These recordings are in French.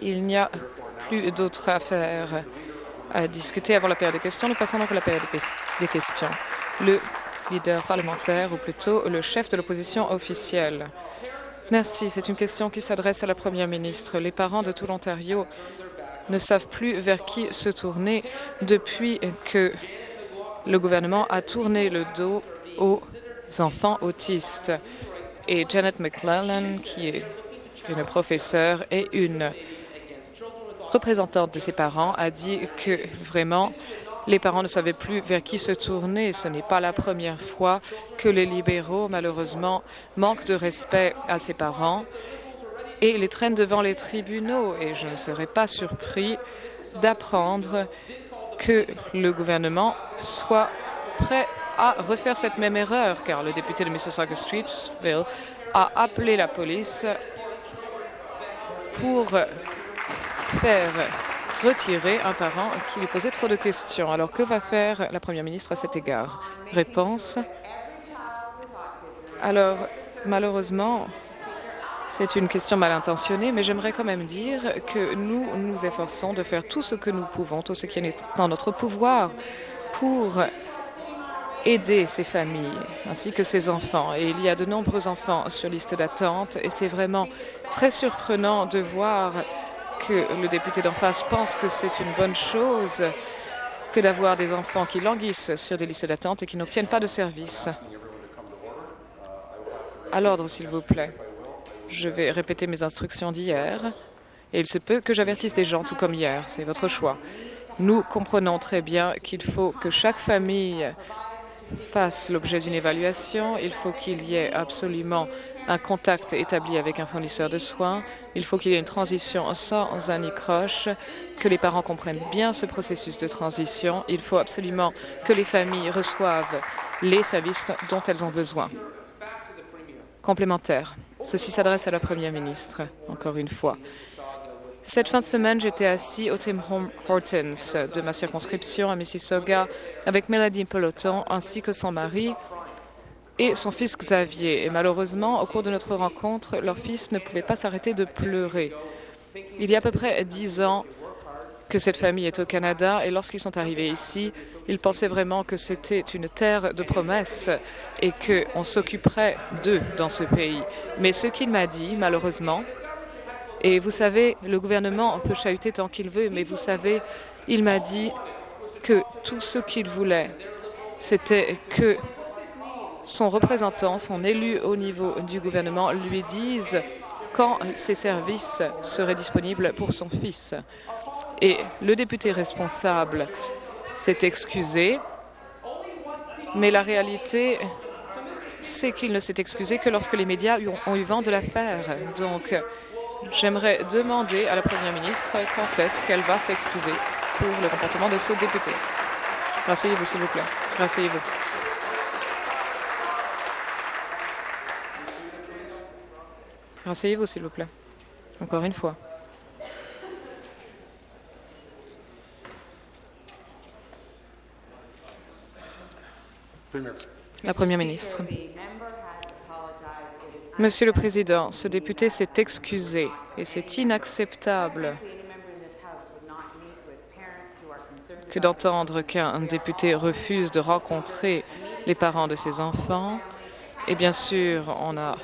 Il n'y a plus d'autres affaires à discuter avant la période des questions. Nous passons donc à la période des questions. Le leader parlementaire, ou plutôt le chef de l'opposition officielle. Merci. C'est une question qui s'adresse à la Première ministre. Les parents de tout l'Ontario ne savent plus vers qui se tourner depuis que le gouvernement a tourné le dos aux enfants autistes. Et Janet McClellan, qui est une professeure et une représentante de ses parents, a dit que vraiment les parents ne savaient plus vers qui se tourner. Ce n'est pas la première fois que les libéraux, malheureusement, manquent de respect à ses parents et les traînent devant les tribunaux. Et je ne serais pas surpris d'apprendre que le gouvernement soit prêt à refaire cette même erreur, car le député de Mississauga Streetsville a appelé la police pour faire retirer un parent qui lui posait trop de questions. Alors, que va faire la Première ministre à cet égard? Réponse. Alors, malheureusement, c'est une question mal intentionnée, mais j'aimerais quand même dire que nous nous efforçons de faire tout ce que nous pouvons, tout ce qui est dans notre pouvoir pour aider ces familles ainsi que ces enfants. Et il y a de nombreux enfants sur liste d'attente et c'est vraiment très surprenant de voir que le député d'en face pense que c'est une bonne chose que d'avoir des enfants qui languissent sur des listes d'attente et qui n'obtiennent pas de services. À l'ordre, s'il vous plaît. Je vais répéter mes instructions d'hier et il se peut que j'avertisse des gens tout comme hier. C'est votre choix. Nous comprenons très bien qu'il faut que chaque famille fasse l'objet d'une évaluation. Il faut qu'il y ait absolument un contact établi avec un fournisseur de soins. Il faut qu'il y ait une transition sans anicroche, que les parents comprennent bien ce processus de transition. Il faut absolument que les familles reçoivent les services dont elles ont besoin. Complémentaire. Ceci s'adresse à la Première ministre, encore une fois. Cette fin de semaine, j'étais assis au Tim Hortons de ma circonscription à Mississauga avec Mélanie Peloton ainsi que son mari et son fils Xavier. Et malheureusement, au cours de notre rencontre, leur fils ne pouvait pas s'arrêter de pleurer. Il y a à peu près dix ans que cette famille est au Canada et lorsqu'ils sont arrivés ici, ils pensaient vraiment que c'était une terre de promesses et qu'on s'occuperait d'eux dans ce pays. Mais ce qu'il m'a dit, malheureusement, et vous savez, le gouvernement peut chahuter tant qu'il veut, mais vous savez, il m'a dit que tout ce qu'il voulait, c'était que son représentant, son élu au niveau du gouvernement, lui dise quand ses services seraient disponibles pour son fils. Et le député responsable s'est excusé, mais la réalité, c'est qu'il ne s'est excusé que lorsque les médias ont eu vent de l'affaire. Donc, j'aimerais demander à la Première ministre quand est-ce qu'elle va s'excuser pour le comportement de ce député. Rasseyez-vous, s'il vous plaît. Rasseyez-vous. Rasseyez-vous, s'il vous plaît. Encore une fois. La Première ministre. Monsieur le Président, ce député s'est excusé et c'est inacceptable que d'entendre qu'un député refuse de rencontrer les parents de ses enfants. Et bien sûr, on a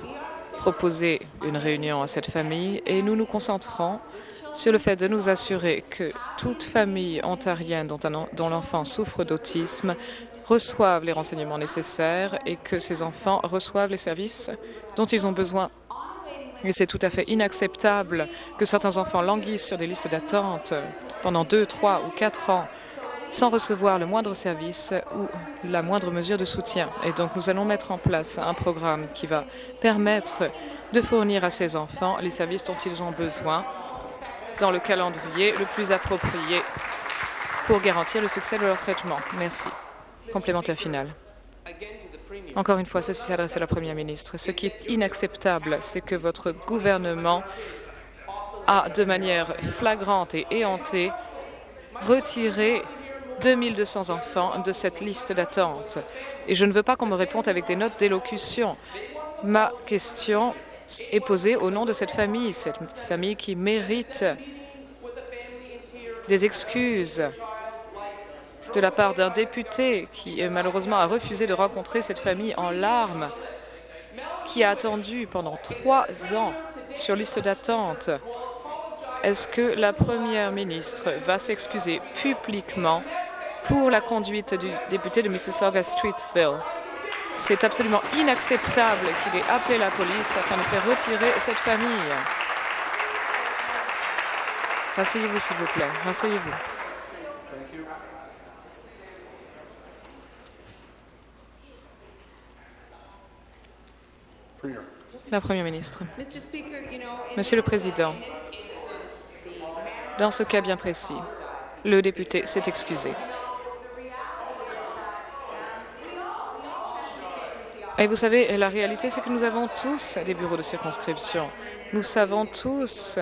proposé une réunion à cette famille et nous nous concentrons sur le fait de nous assurer que toute famille ontarienne dont, l'enfant souffre d'autisme reçoivent les renseignements nécessaires et que ces enfants reçoivent les services dont ils ont besoin. Et c'est tout à fait inacceptable que certains enfants languissent sur des listes d'attente pendant deux, trois ou quatre ans sans recevoir le moindre service ou la moindre mesure de soutien. Et donc nous allons mettre en place un programme qui va permettre de fournir à ces enfants les services dont ils ont besoin dans le calendrier le plus approprié pour garantir le succès de leur traitement. Merci. Complémentaire final. Encore une fois, ceci s'adresse à la Première ministre. Ce qui est inacceptable, c'est que votre gouvernement a, de manière flagrante et éhontée, retiré 2200 enfants de cette liste d'attente. Et je ne veux pas qu'on me réponde avec des notes d'élocution. Ma question est posée au nom de cette famille, cette famille qui mérite des excuses de la part d'un député qui malheureusement a refusé de rencontrer cette famille en larmes, qui a attendu pendant trois ans sur liste d'attente. Est-ce que la première ministre va s'excuser publiquement pour la conduite du député de Mississauga-Streetville? C'est absolument inacceptable qu'il ait appelé la police afin de faire retirer cette famille. Rasseyez-vous, s'il vous plaît. Rasseyez-vous. La Première ministre. Monsieur le Président, dans ce cas bien précis, le député s'est excusé. Et vous savez, la réalité, c'est que nous avons tous des bureaux de circonscription. Nous savons tous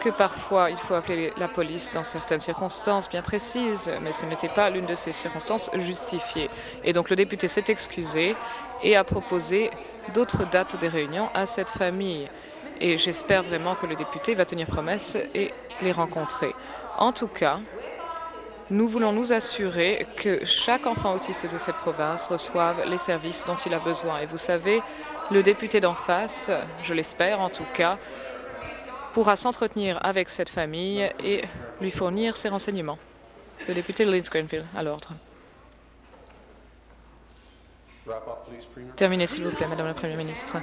que parfois il faut appeler la police dans certaines circonstances bien précises, mais ce n'était pas l'une de ces circonstances justifiées. Et donc le député s'est excusé et a proposé d'autres dates des réunions à cette famille. Et j'espère vraiment que le député va tenir promesse et les rencontrer. En tout cas, nous voulons nous assurer que chaque enfant autiste de cette province reçoive les services dont il a besoin. Et vous savez, le député d'en face, je l'espère en tout cas, pourra s'entretenir avec cette famille et lui fournir ses renseignements. Le député de Greenfield, à l'ordre. Terminez, s'il vous plaît, Madame la Première ministre.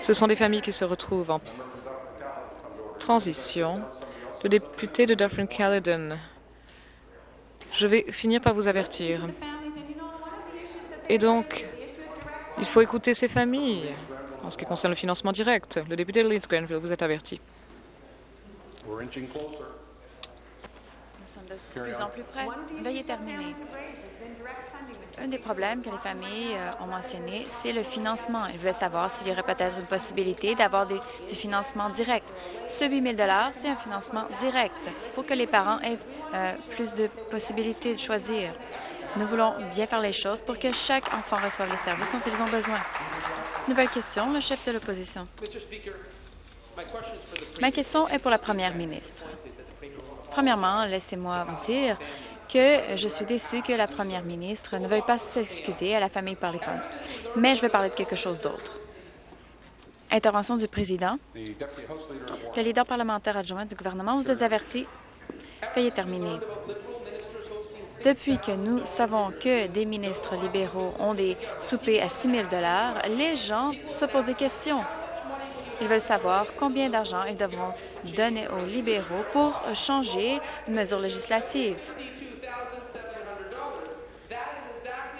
Ce sont des familles qui se retrouvent en transition. Le député de Dufferin-Caledon, je vais finir par vous avertir. Et donc, il faut écouter ces familles. En ce qui concerne le financement direct, le député de Leeds Grenville, vous êtes averti. Nous sommes de plus en plus près. Veuillez terminer. Un des problèmes que les familles euh, ont mentionné, c'est le financement. Ils voulaient savoir s'il y aurait peut-être une possibilité d'avoir du financement direct. Ce 8 000 c'est un financement direct pour que les parents aient euh, plus de possibilités de choisir. Nous voulons bien faire les choses pour que chaque enfant reçoive les services dont ils ont besoin. Nouvelle question, le chef de l'opposition. Ma question est pour la première ministre. Premièrement, laissez-moi vous dire que je suis déçue que la première ministre ne veuille pas s'excuser à la famille par les pommes. Mais je vais parler de quelque chose d'autre. Intervention du président. Le leader parlementaire adjoint du gouvernement, vous êtes averti. Veuillez terminer. Depuis que nous savons que des ministres libéraux ont des soupers à 6 000 les gens se posent des questions. Ils veulent savoir combien d'argent ils devront donner aux libéraux pour changer une mesure législative.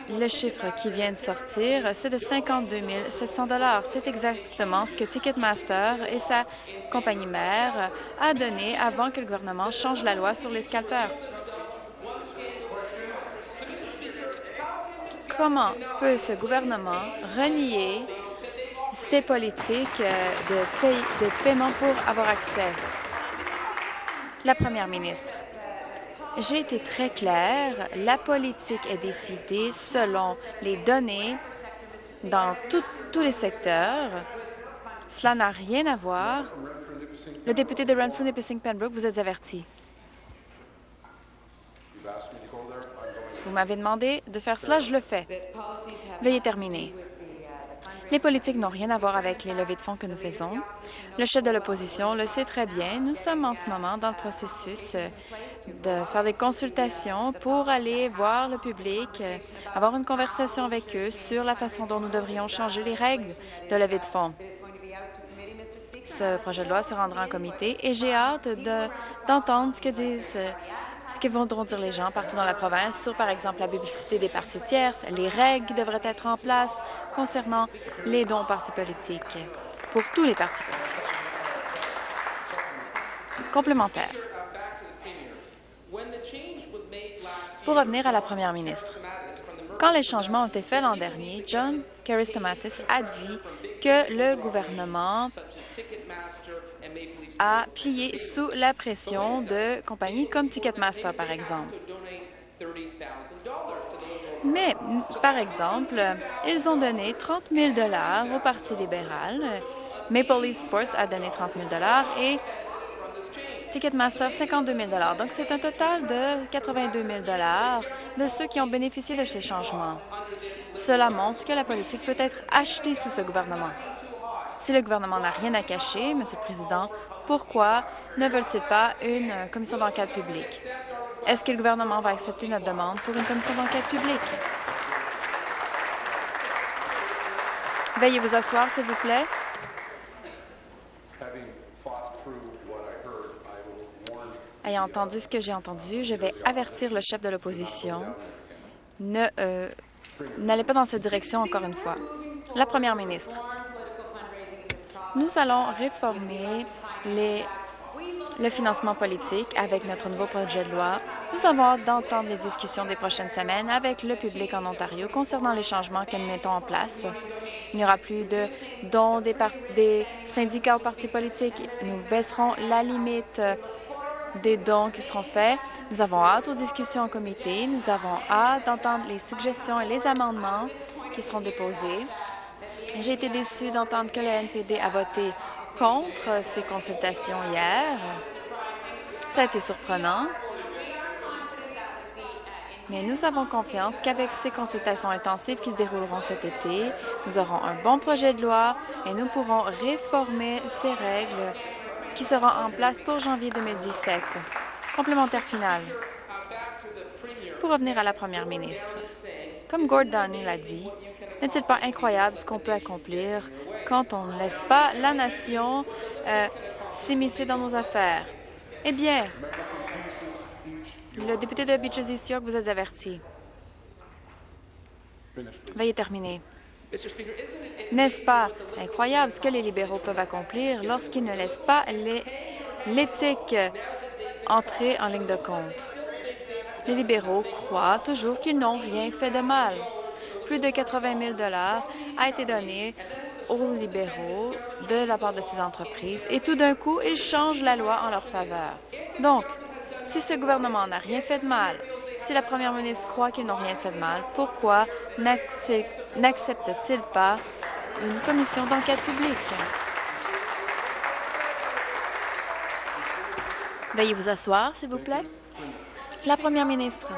Le chiffre qui vient de sortir, c'est de 52 700 C'est exactement ce que Ticketmaster et sa compagnie mère a donné avant que le gouvernement change la loi sur les scalpeurs. Comment peut ce gouvernement renier ses politiques de, de paiement pour avoir accès? La première ministre. J'ai été très claire. La politique est décidée selon les données dans tous les secteurs. Cela n'a rien à voir. Le député de Renfrew Nipissing Pembroke, vous êtes averti. Vous m'avez demandé de faire cela, je le fais. Veuillez terminer. Les politiques n'ont rien à voir avec les levées de fonds que nous faisons. Le chef de l'opposition le sait très bien. Nous sommes en ce moment dans le processus euh, de faire des consultations pour aller voir le public, euh, avoir une conversation avec eux sur la façon dont nous devrions changer les règles de levée de fonds. Ce projet de loi se rendra en comité et j'ai hâte d'entendre ce que disent euh, ce que vont dire les gens partout dans la province sur, par exemple, la publicité des partis tierces, les règles qui devraient être en place concernant les dons aux partis politiques, pour tous les partis politiques. Complémentaire. Pour revenir à la première ministre, quand les changements ont été faits l'an dernier, John Kerry-Stamatis a dit que le gouvernement a plié sous la pression de compagnies comme Ticketmaster, par exemple. Mais, par exemple, ils ont donné 30 000 au Parti libéral. Maple Leaf Sports a donné 30 000 et Ticketmaster 52 000 Donc, c'est un total de 82 000 de ceux qui ont bénéficié de ces changements. Cela montre que la politique peut être achetée sous ce gouvernement. Si le gouvernement n'a rien à cacher, Monsieur le Président, pourquoi ne veulent-ils pas une commission d'enquête publique? Est-ce que le gouvernement va accepter notre demande pour une commission d'enquête publique? Veuillez vous asseoir, s'il vous plaît. Ayant entendu ce que j'ai entendu, je vais avertir le chef de l'opposition. Ne euh, n'allez pas dans cette direction encore une fois. La première ministre. Nous allons réformer le financement politique avec notre nouveau projet de loi. Nous avons hâte d'entendre les discussions des prochaines semaines avec le public en Ontario concernant les changements que nous mettons en place. Il n'y aura plus de dons des, des syndicats aux partis politiques. Nous baisserons la limite des dons qui seront faits. Nous avons hâte aux discussions en comité. Nous avons hâte d'entendre les suggestions et les amendements qui seront déposés. J'ai été déçue d'entendre que le NPD a voté contre ces consultations hier. Ça a été surprenant. Mais nous avons confiance qu'avec ces consultations intensives qui se dérouleront cet été, nous aurons un bon projet de loi et nous pourrons réformer ces règles qui seront en place pour janvier 2017. Complémentaire final. Pour revenir à la première ministre, comme Gordon l'a dit, n'est-il pas incroyable ce qu'on peut accomplir quand on ne laisse pas la nation euh, s'immiscer dans nos affaires? Eh bien, le député de Beaches East York vous a averti. Veuillez terminer. N'est-ce pas incroyable ce que les libéraux peuvent accomplir lorsqu'ils ne laissent pas l'éthique entrer en ligne de compte? Les libéraux croient toujours qu'ils n'ont rien fait de mal. Plus de 80 000 a été donné aux libéraux de la part de ces entreprises et tout d'un coup, ils changent la loi en leur faveur. Donc, si ce gouvernement n'a rien fait de mal, si la première ministre croit qu'ils n'ont rien fait de mal, pourquoi n'accepte-t-il pas une commission d'enquête publique? Veuillez vous asseoir, s'il vous plaît. La première ministre.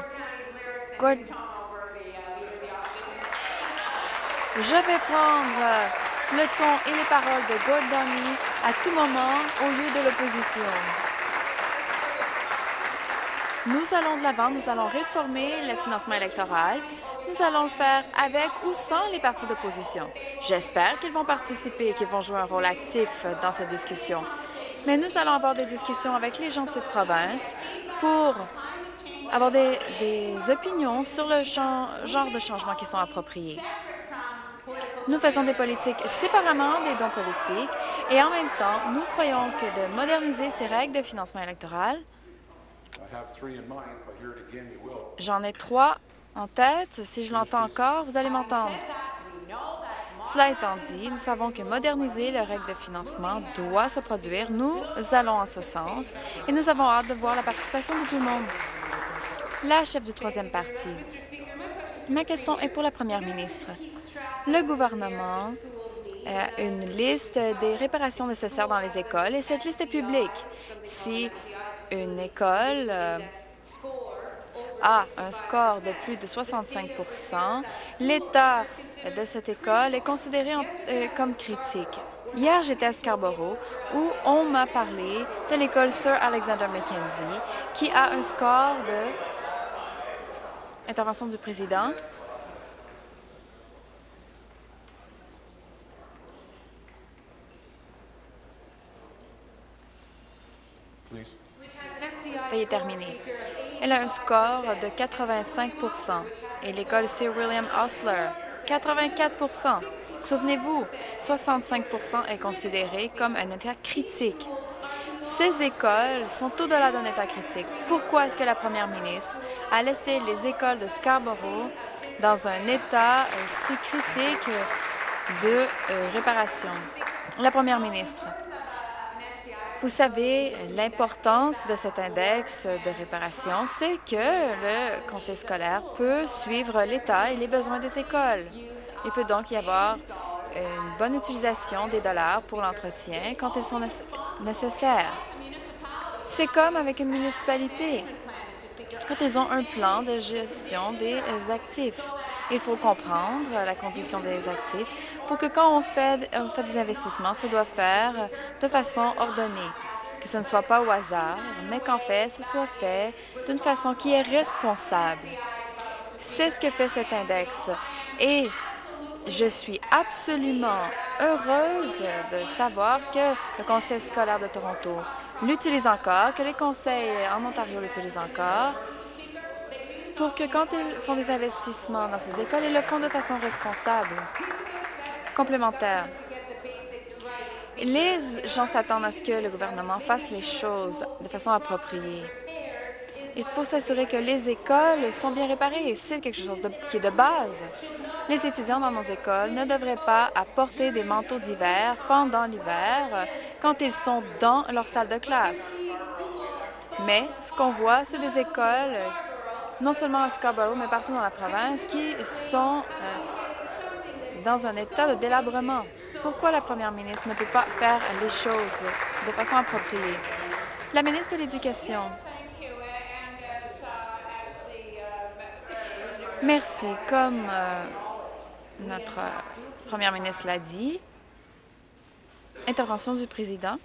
Je vais prendre le ton et les paroles de Gordoni à tout moment au lieu de l'opposition. Nous allons de l'avant, nous allons réformer le financement électoral. Nous allons le faire avec ou sans les partis d'opposition. J'espère qu'ils vont participer et qu'ils vont jouer un rôle actif dans cette discussion. Mais nous allons avoir des discussions avec les gens de cette province pour avoir des, opinions sur le genre de changements qui sont appropriés. Nous faisons des politiques séparément des dons politiques et en même temps, nous croyons que de moderniser ces règles de financement électoral, j'en ai trois en tête. Si je l'entends encore, vous allez m'entendre. Cela étant dit, nous savons que moderniser les règles de financement doit se produire. Nous allons en ce sens et nous avons hâte de voir la participation de tout le monde. La chef du troisième parti. Ma question est pour la première ministre le gouvernement a une liste des réparations nécessaires dans les écoles et cette liste est publique. Si une école euh, a un score de plus de 65% l'état de cette école est considéré euh, comme critique. Hier, j'étais à Scarborough où on m'a parlé de l'école Sir Alexander Mackenzie qui a un score de... Intervention du président. Veuillez terminer. Elle a un score de 85% et l'école Sir William Osler, 84% Souvenez-vous, 65% est considéré comme un état critique. Ces écoles sont au-delà d'un état critique. Pourquoi est-ce que la première ministre a laissé les écoles de Scarborough dans un état euh, si critique de euh, réparation? La première ministre. Vous savez, l'importance de cet index de réparation, c'est que le conseil scolaire peut suivre l'état et les besoins des écoles. Il peut donc y avoir une bonne utilisation des dollars pour l'entretien quand ils sont nécessaires. C'est comme avec une municipalité. Quand ils ont un plan de gestion des actifs, il faut comprendre la condition des actifs pour que quand on fait, des investissements, ce doit faire de façon ordonnée, que ce ne soit pas au hasard, mais qu'en fait, ce soit fait d'une façon qui est responsable. C'est ce que fait cet index. Et je suis absolument heureuse de savoir que le Conseil scolaire de Toronto l'utilise encore, que les conseils en Ontario l'utilisent encore, pour que quand ils font des investissements dans ces écoles, ils le font de façon responsable. Complémentaire. Les gens s'attendent à ce que le gouvernement fasse les choses de façon appropriée. Il faut s'assurer que les écoles sont bien réparées. C'est quelque chose qui est de base. Les étudiants dans nos écoles ne devraient pas apporter des manteaux d'hiver pendant l'hiver quand ils sont dans leur salle de classe. Mais ce qu'on voit, c'est des écoles, non seulement à Scarborough, mais partout dans la province, qui sont euh, dans un état de délabrement. Pourquoi la première ministre ne peut pas faire les choses de façon appropriée? La ministre de l'Éducation. Merci. Comme euh, notre première ministre l'a dit, intervention du président.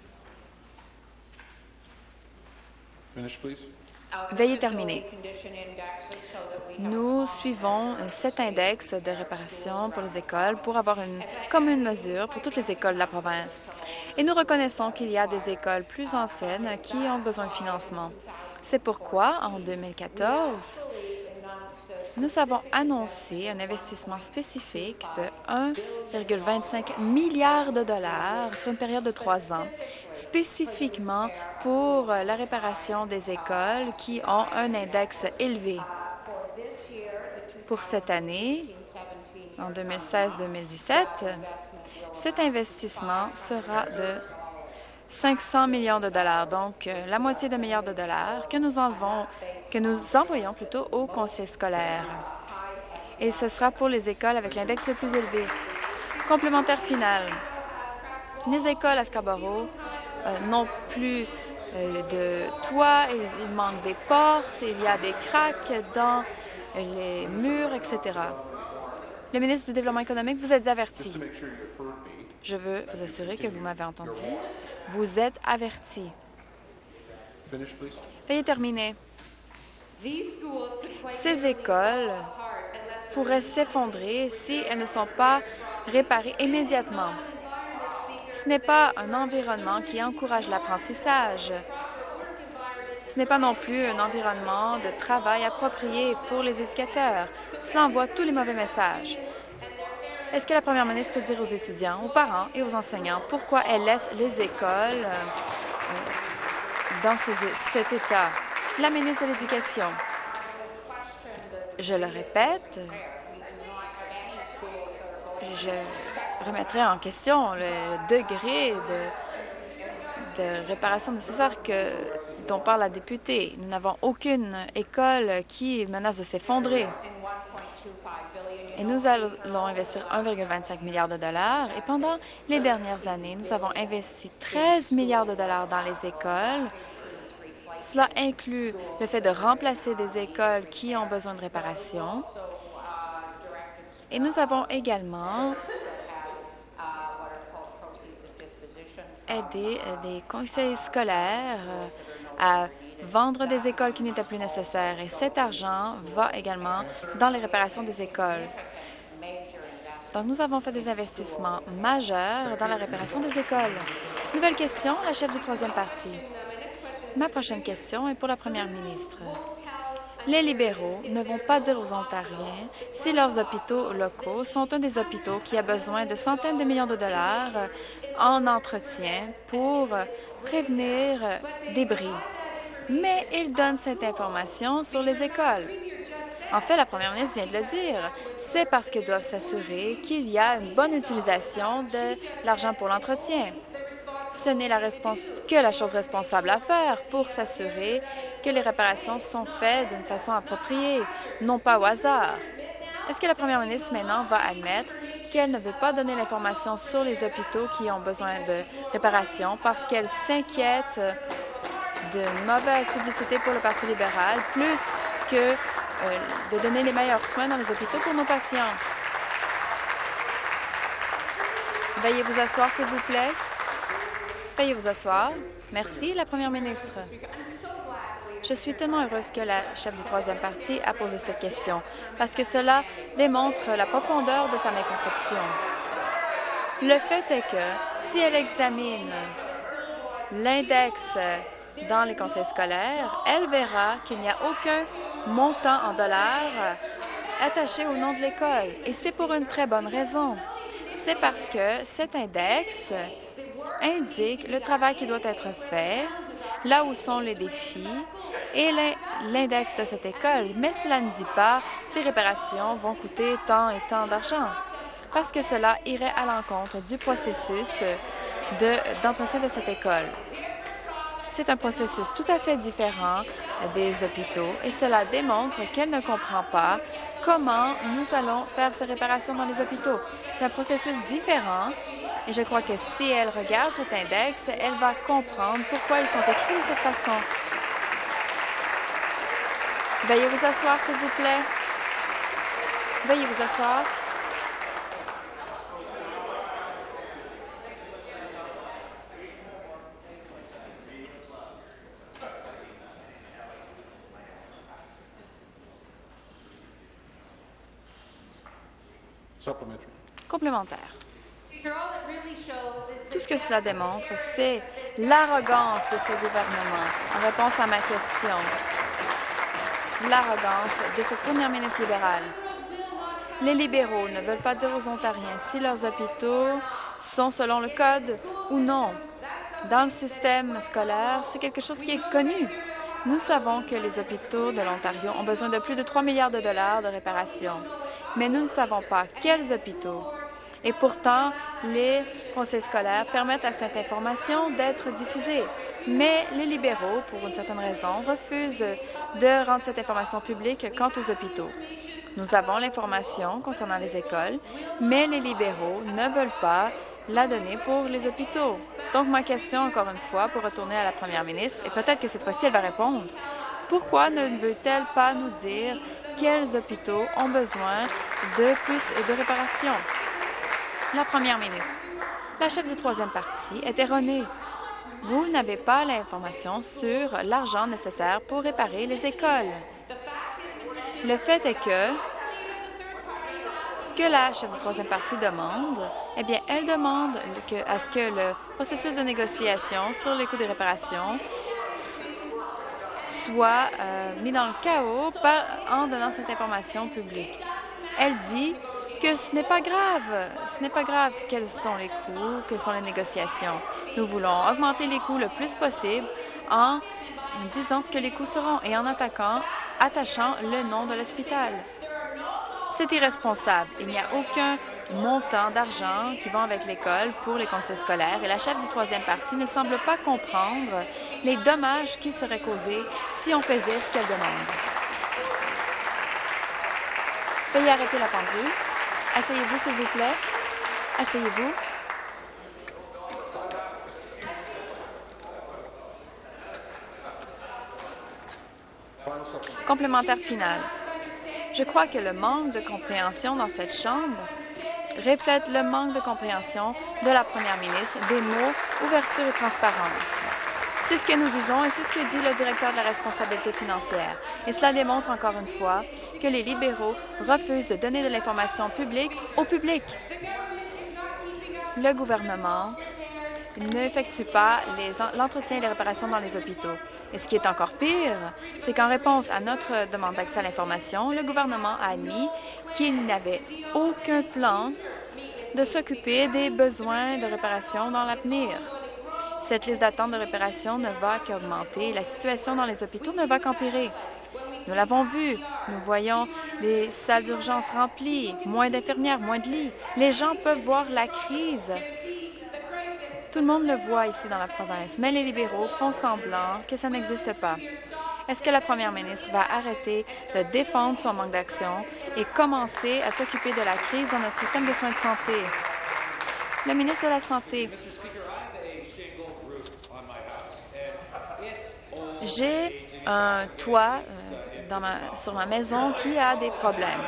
Veuillez terminer. Nous suivons euh, cet index de réparation pour les écoles pour avoir une commune mesure pour toutes les écoles de la province. Et nous reconnaissons qu'il y a des écoles plus anciennes qui ont besoin de financement. C'est pourquoi, en 2014, nous avons annoncé un investissement spécifique de 1,25 milliard de dollars sur une période de trois ans, spécifiquement pour la réparation des écoles qui ont un index élevé. Pour cette année, en 2016-2017, cet investissement sera de 500 millions de dollars, donc euh, la moitié d'un milliard de dollars que nous enlevons que nous envoyons plutôt au conseil scolaire. Et ce sera pour les écoles avec l'index le plus élevé. Complémentaire final. Les écoles à Scarborough euh, n'ont plus euh, de toit, il, il manque des portes, il y a des craques dans les murs, etc. Le ministre du Développement économique, vous êtes averti. Je veux vous assurer que vous m'avez entendu. Vous êtes averti. Veuillez terminer. Ces écoles pourraient s'effondrer si elles ne sont pas réparées immédiatement. Ce n'est pas un environnement qui encourage l'apprentissage. Ce n'est pas non plus un environnement de travail approprié pour les éducateurs. Cela envoie tous les mauvais messages. Est-ce que la première ministre peut dire aux étudiants, aux parents et aux enseignants pourquoi elle laisse les écoles euh, dans cet état? La ministre de l'Éducation. Je le répète, je remettrai en question le degré de, réparation nécessaire dont parle la députée. Nous n'avons aucune école qui menace de s'effondrer. Et nous allons investir 1,25 milliard de dollars. Et pendant les dernières années, nous avons investi 13 milliards de dollars dans les écoles cela inclut le fait de remplacer des écoles qui ont besoin de réparation. Et nous avons également aidé euh, des conseils scolaires euh, à vendre des écoles qui n'étaient plus nécessaires. Et cet argent va également dans les réparations des écoles. Donc, nous avons fait des investissements majeurs dans la réparation des écoles. Nouvelle question, la chef du troisième parti. Ma prochaine question est pour la première ministre. Les libéraux ne vont pas dire aux Ontariens si leurs hôpitaux locaux sont un des hôpitaux qui a besoin de centaines de millions de dollars en entretien pour prévenir des bris. Mais ils donnent cette information sur les écoles. En fait, la première ministre vient de le dire. C'est parce qu'ils doivent s'assurer qu'il y a une bonne utilisation de l'argent pour l'entretien. ce n'est que la chose responsable à faire pour s'assurer que les réparations sont faites d'une façon appropriée, non pas au hasard. Est-ce que la première ministre maintenant va admettre qu'elle ne veut pas donner l'information sur les hôpitaux qui ont besoin de réparation parce qu'elle s'inquiète de mauvaise publicité pour le Parti libéral, plus que euh, de donner les meilleurs soins dans les hôpitaux pour nos patients? Veuillez vous asseoir, s'il vous plaît. Veuillez vous asseoir. Merci, la première ministre. Je suis tellement heureuse que la chef du troisième parti a posé cette question, parce que cela démontre la profondeur de sa méconception. Le fait est que si elle examine l'index dans les conseils scolaires, elle verra qu'il n'y a aucun montant en dollars attaché au nom de l'école. Et c'est pour une très bonne raison. C'est parce que cet index indique le travail qui doit être fait, là où sont les défis et l'index de cette école, mais cela ne dit pas ces réparations vont coûter tant et tant d'argent, parce que cela irait à l'encontre du processus d'entretien de cette école. C'est un processus tout à fait différent des hôpitaux et cela démontre qu'elle ne comprend pas comment nous allons faire ces réparations dans les hôpitaux. C'est un processus différent et je crois que si elle regarde cet index, elle va comprendre pourquoi ils sont écrits de cette façon. Veuillez vous asseoir, s'il vous plaît. Veuillez vous asseoir. Complémentaire. Tout ce que cela démontre, c'est l'arrogance de ce gouvernement en réponse à ma question. L'arrogance de cette première ministre libérale. Les libéraux ne veulent pas dire aux Ontariens si leurs hôpitaux sont selon le code ou non. Dans le système scolaire, c'est quelque chose qui est connu. Nous savons que les hôpitaux de l'Ontario ont besoin de plus de 3 milliards de dollars de réparation, mais nous ne savons pas quels hôpitaux. Et pourtant, les conseils scolaires permettent à cette information d'être diffusée. Mais les libéraux, pour une certaine raison, refusent de rendre cette information publique quant aux hôpitaux. Nous avons l'information concernant les écoles, mais les libéraux ne veulent pas la donner pour les hôpitaux. Donc, ma question, encore une fois, pour retourner à la première ministre, et peut-être que cette fois-ci, elle va répondre. Pourquoi ne veut-elle pas nous dire quels hôpitaux ont besoin de plus de réparations? La première ministre, la chef du troisième parti est erronée. Vous n'avez pas l'information sur l'argent nécessaire pour réparer les écoles. Le fait est que ce que la chef du troisième parti demande, eh bien, elle demande à ce que le processus de négociation sur les coûts de réparation soit euh, mis dans le chaos en donnant cette information publique. Elle dit que ce n'est pas grave. Ce n'est pas grave quels sont les coûts, quelles sont les négociations. Nous voulons augmenter les coûts le plus possible en disant ce que les coûts seront et en attaquant, attachant le nom de l'hôpital. C'est irresponsable. Il n'y a aucun montant d'argent qui va avec l'école pour les conseils scolaires et la chef du troisième parti ne semble pas comprendre les dommages qui seraient causés si on faisait ce qu'elle demande. Veuillez arrêter la pendule. Asseyez-vous, s'il vous plaît. Asseyez-vous. Complémentaire final. Je crois que le manque de compréhension dans cette Chambre reflète le manque de compréhension de la première ministre des mots ouverture et transparence. C'est ce que nous disons et c'est ce que dit le directeur de la responsabilité financière. Et cela démontre encore une fois que les libéraux refusent de donner de l'information publique au public. Le gouvernement n'effectue pas l'entretien et les réparations dans les hôpitaux. Et ce qui est encore pire, c'est qu'en réponse à notre demande d'accès à l'information, le gouvernement a admis qu'il n'avait aucun plan de s'occuper des besoins de réparation dans l'avenir. Cette liste d'attente de réparation ne va qu'augmenter. La situation dans les hôpitaux ne va qu'empirer. Nous l'avons vu. Nous voyons des salles d'urgence remplies, moins d'infirmières, moins de lits. Les gens peuvent voir la crise Tout le monde le voit ici dans la province, mais les libéraux font semblant que ça n'existe pas. Est-ce que la première ministre va arrêter de défendre son manque d'action et commencer à s'occuper de la crise dans notre système de soins de santé? Le ministre de la Santé. J'ai un toit euh, sur ma maison qui a des problèmes.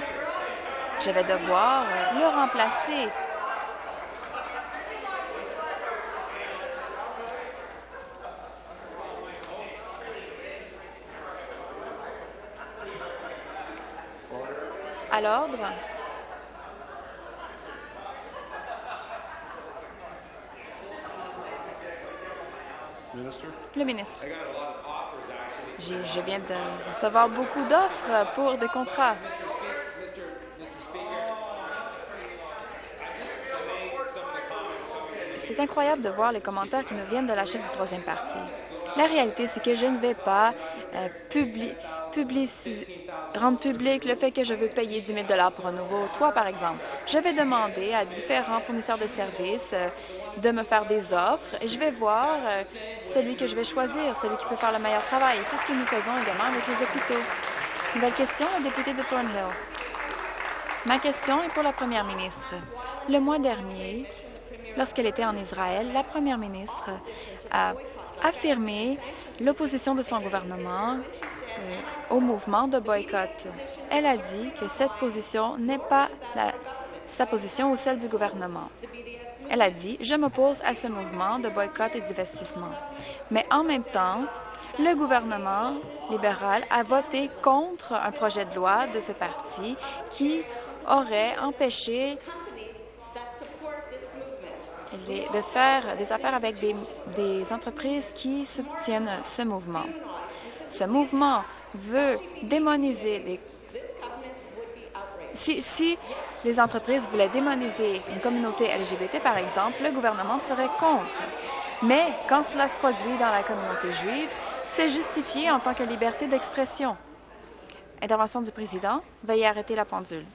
Je vais devoir euh, le remplacer. À l'ordre. Le ministre. Je viens de recevoir beaucoup d'offres pour des contrats. C'est incroyable de voir les commentaires qui nous viennent de la chef du troisième parti. La réalité, c'est que je ne vais pas euh, rendre public le fait que je veux payer 10 000 pour un nouveau toit, par exemple. Je vais demander à différents fournisseurs de services euh, de me faire des offres et je vais voir euh, celui que je vais choisir, celui qui peut faire le meilleur travail. C'est ce que nous faisons également avec les hôpitaux. Nouvelle question, la députée de Thornhill. Ma question est pour la première ministre. Le mois dernier, lorsqu'elle était en Israël, la première ministre a affirmé l'opposition de son gouvernement euh, au mouvement de boycott. Elle a dit que cette position n'est pas sa position ou celle du gouvernement. Elle a dit « Je m'oppose à ce mouvement de boycott et d'investissement ». Mais en même temps, le gouvernement libéral a voté contre un projet de loi de ce parti qui aurait empêché de faire des affaires avec des, entreprises qui soutiennent ce mouvement. Ce mouvement veut démoniser des si, si, les entreprises voulaient démoniser une communauté LGBT, par exemple, le gouvernement serait contre. Mais quand cela se produit dans la communauté juive, c'est justifié en tant que liberté d'expression. Intervention du président. Veuillez arrêter la pendule.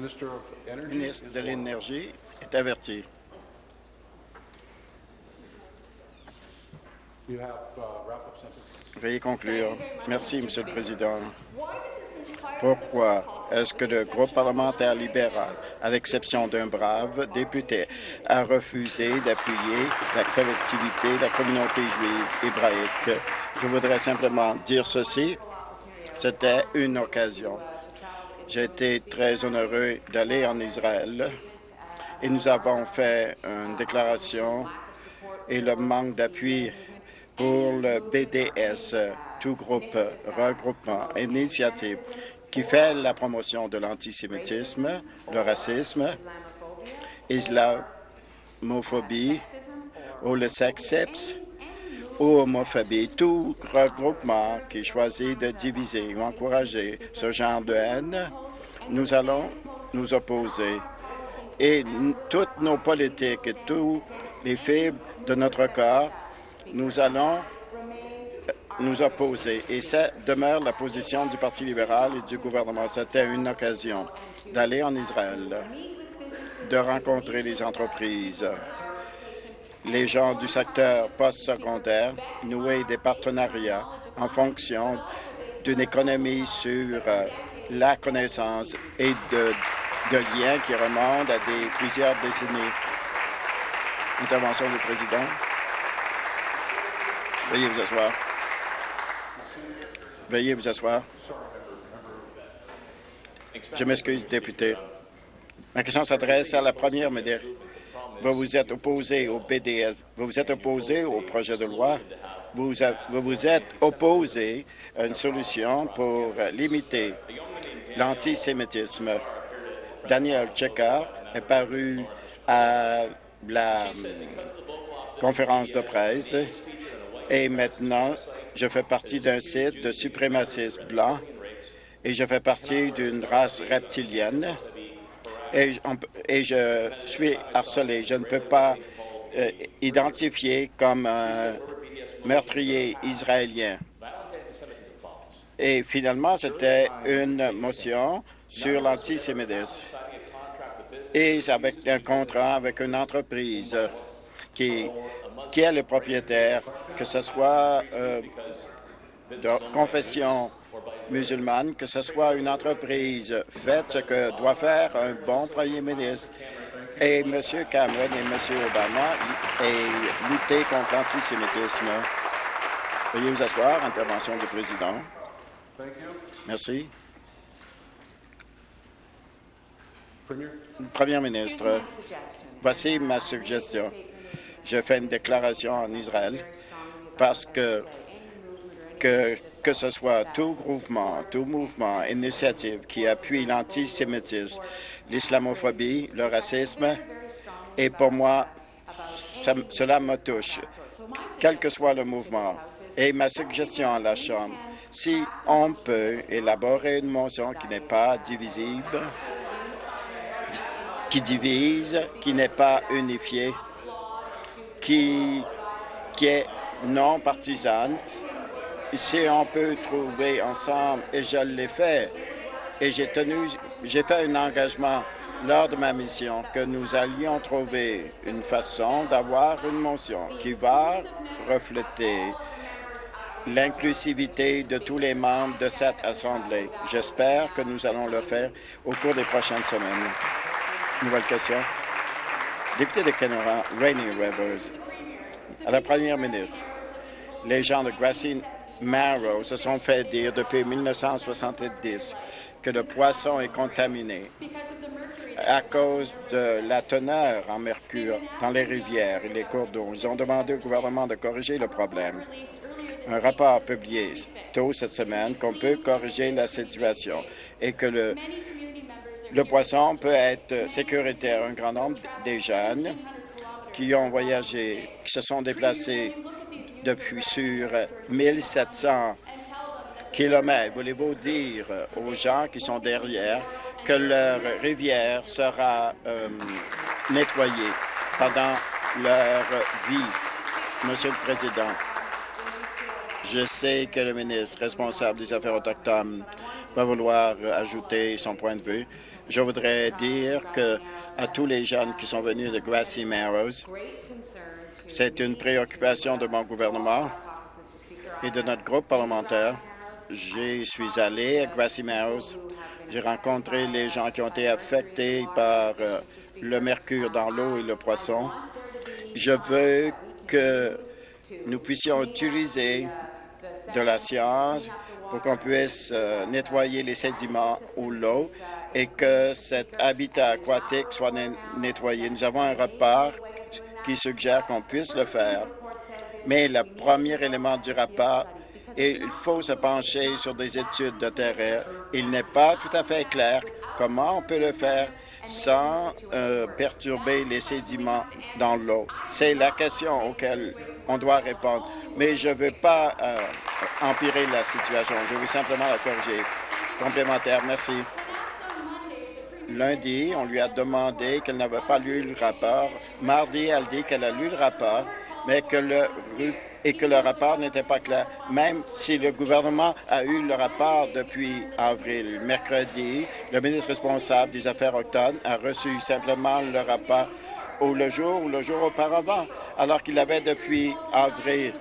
Ministre de l'Énergie est averti. Uh, Veuillez conclure. Merci, Monsieur le Président. Pourquoi est-ce que le groupe parlementaire libéral, à l'exception d'un brave député, a refusé d'appuyer la collectivité, la communauté juive hébraïque? Je voudrais simplement dire ceci. C'était une occasion. J'ai été très honoreux d'aller en Israël. Et nous avons fait une déclaration et le manque d'appui pour le BDS, tout groupe, regroupement, initiative qui fait la promotion de l'antisémitisme, le racisme, islamophobie ou le ou homophobie, tout regroupement qui choisit de diviser ou encourager ce genre de haine, nous allons nous opposer. Et toutes nos politiques et tous les fibres de notre corps nous allons euh, nous opposer. Et ça demeure la position du Parti libéral et du gouvernement. C'était une occasion d'aller en Israël, de rencontrer les entreprises, les gens du secteur post-secondaire, nouer des partenariats en fonction d'une économie sur euh, la connaissance et de, liens qui remontent à des, plusieurs décennies. Intervention du président. Veuillez vous asseoir. Veuillez vous asseoir. Je m'excuse, député. Ma question s'adresse à la première. Vous vous êtes opposé au PDF. Vous êtes opposé au projet de loi. Vous, vous vous êtes opposé à une solution pour limiter l'antisémitisme. Daniel Checker est paru à la conférence de presse et maintenant, je fais partie d'un site de suprémacistes blancs et je fais partie d'une race reptilienne et, je suis harcelé. Je ne peux pas euh, identifier comme un meurtrier israélien. Et finalement, c'était une motion sur l'antisémitisme et avec un contrat avec une entreprise qui, qui est le propriétaire, que ce soit euh, de confession musulmane, que ce soit une entreprise faite ce que doit faire un bon premier ministre. Et M. Cameron et M. Obama et lutter contre l'antisémitisme. Veuillez vous asseoir. Intervention du président. Merci. Premier ministre, voici ma suggestion. Je fais une déclaration en Israël parce que que, que ce soit tout groupement, tout mouvement, initiative qui appuie l'antisémitisme, l'islamophobie, le racisme, et pour moi, cela me touche, quel que soit le mouvement. Et ma suggestion à la Chambre, si on peut élaborer une motion qui n'est pas divisible, qui divise, qui n'est pas unifiée, qui, qui est non partisane, si on peut trouver ensemble, et je l'ai fait, et j'ai tenu, j'ai fait un engagement lors de ma mission que nous allions trouver une façon d'avoir une motion qui va refléter l'inclusivité de tous les membres de cette Assemblée. J'espère que nous allons le faire au cours des prochaines semaines. Nouvelle question. Député de Kenora, Rainy Rivers, à la première ministre, les gens de Grassy Marrow se sont fait dire depuis 1970 que le poisson est contaminé à cause de la teneur en mercure dans les rivières et les cours d'eau. Ils ont demandé au gouvernement de corriger le problème. Un rapport publié tôt cette semaine qu'on peut corriger la situation et que le, le poisson peut être sécuritaire. Un grand nombre des jeunes qui ont voyagé, qui se sont déplacés depuis sur 1700 kilomètres. Voulez-vous dire aux gens qui sont derrière que leur rivière sera euh, nettoyée pendant leur vie? Monsieur le Président, je sais que le ministre responsable des Affaires autochtones va vouloir ajouter son point de vue. Je voudrais dire que à tous les jeunes qui sont venus de Grassy Marrows, c'est une préoccupation de mon gouvernement et de notre groupe parlementaire. Je suis allé à Grassy Meadows. J'ai rencontré les gens qui ont été affectés par euh, le mercure dans l'eau et le poisson. Je veux que nous puissions utiliser de la science pour qu'on puisse euh, nettoyer les sédiments ou l'eau et que cet habitat aquatique soit nettoyé. Nous avons un rapport qui suggère qu'on puisse le faire. Mais le premier élément du rapport, il faut se pencher sur des études de terrain. Il n'est pas tout à fait clair comment on peut le faire sans euh, perturber les sédiments dans l'eau. C'est la question auquel on doit répondre. Mais je ne veux pas euh, empirer la situation. Je veux simplement la corriger. Complémentaire, merci. Lundi, on lui a demandé qu'elle n'avait pas lu le rapport. Mardi, elle dit qu'elle a lu le rapport, mais que le et que le rapport n'était pas clair, même si le gouvernement a eu le rapport depuis avril. Mercredi, le ministre responsable des Affaires autochtones a reçu simplement le rapport ou le jour ou le jour auparavant, alors qu'il avait depuis avril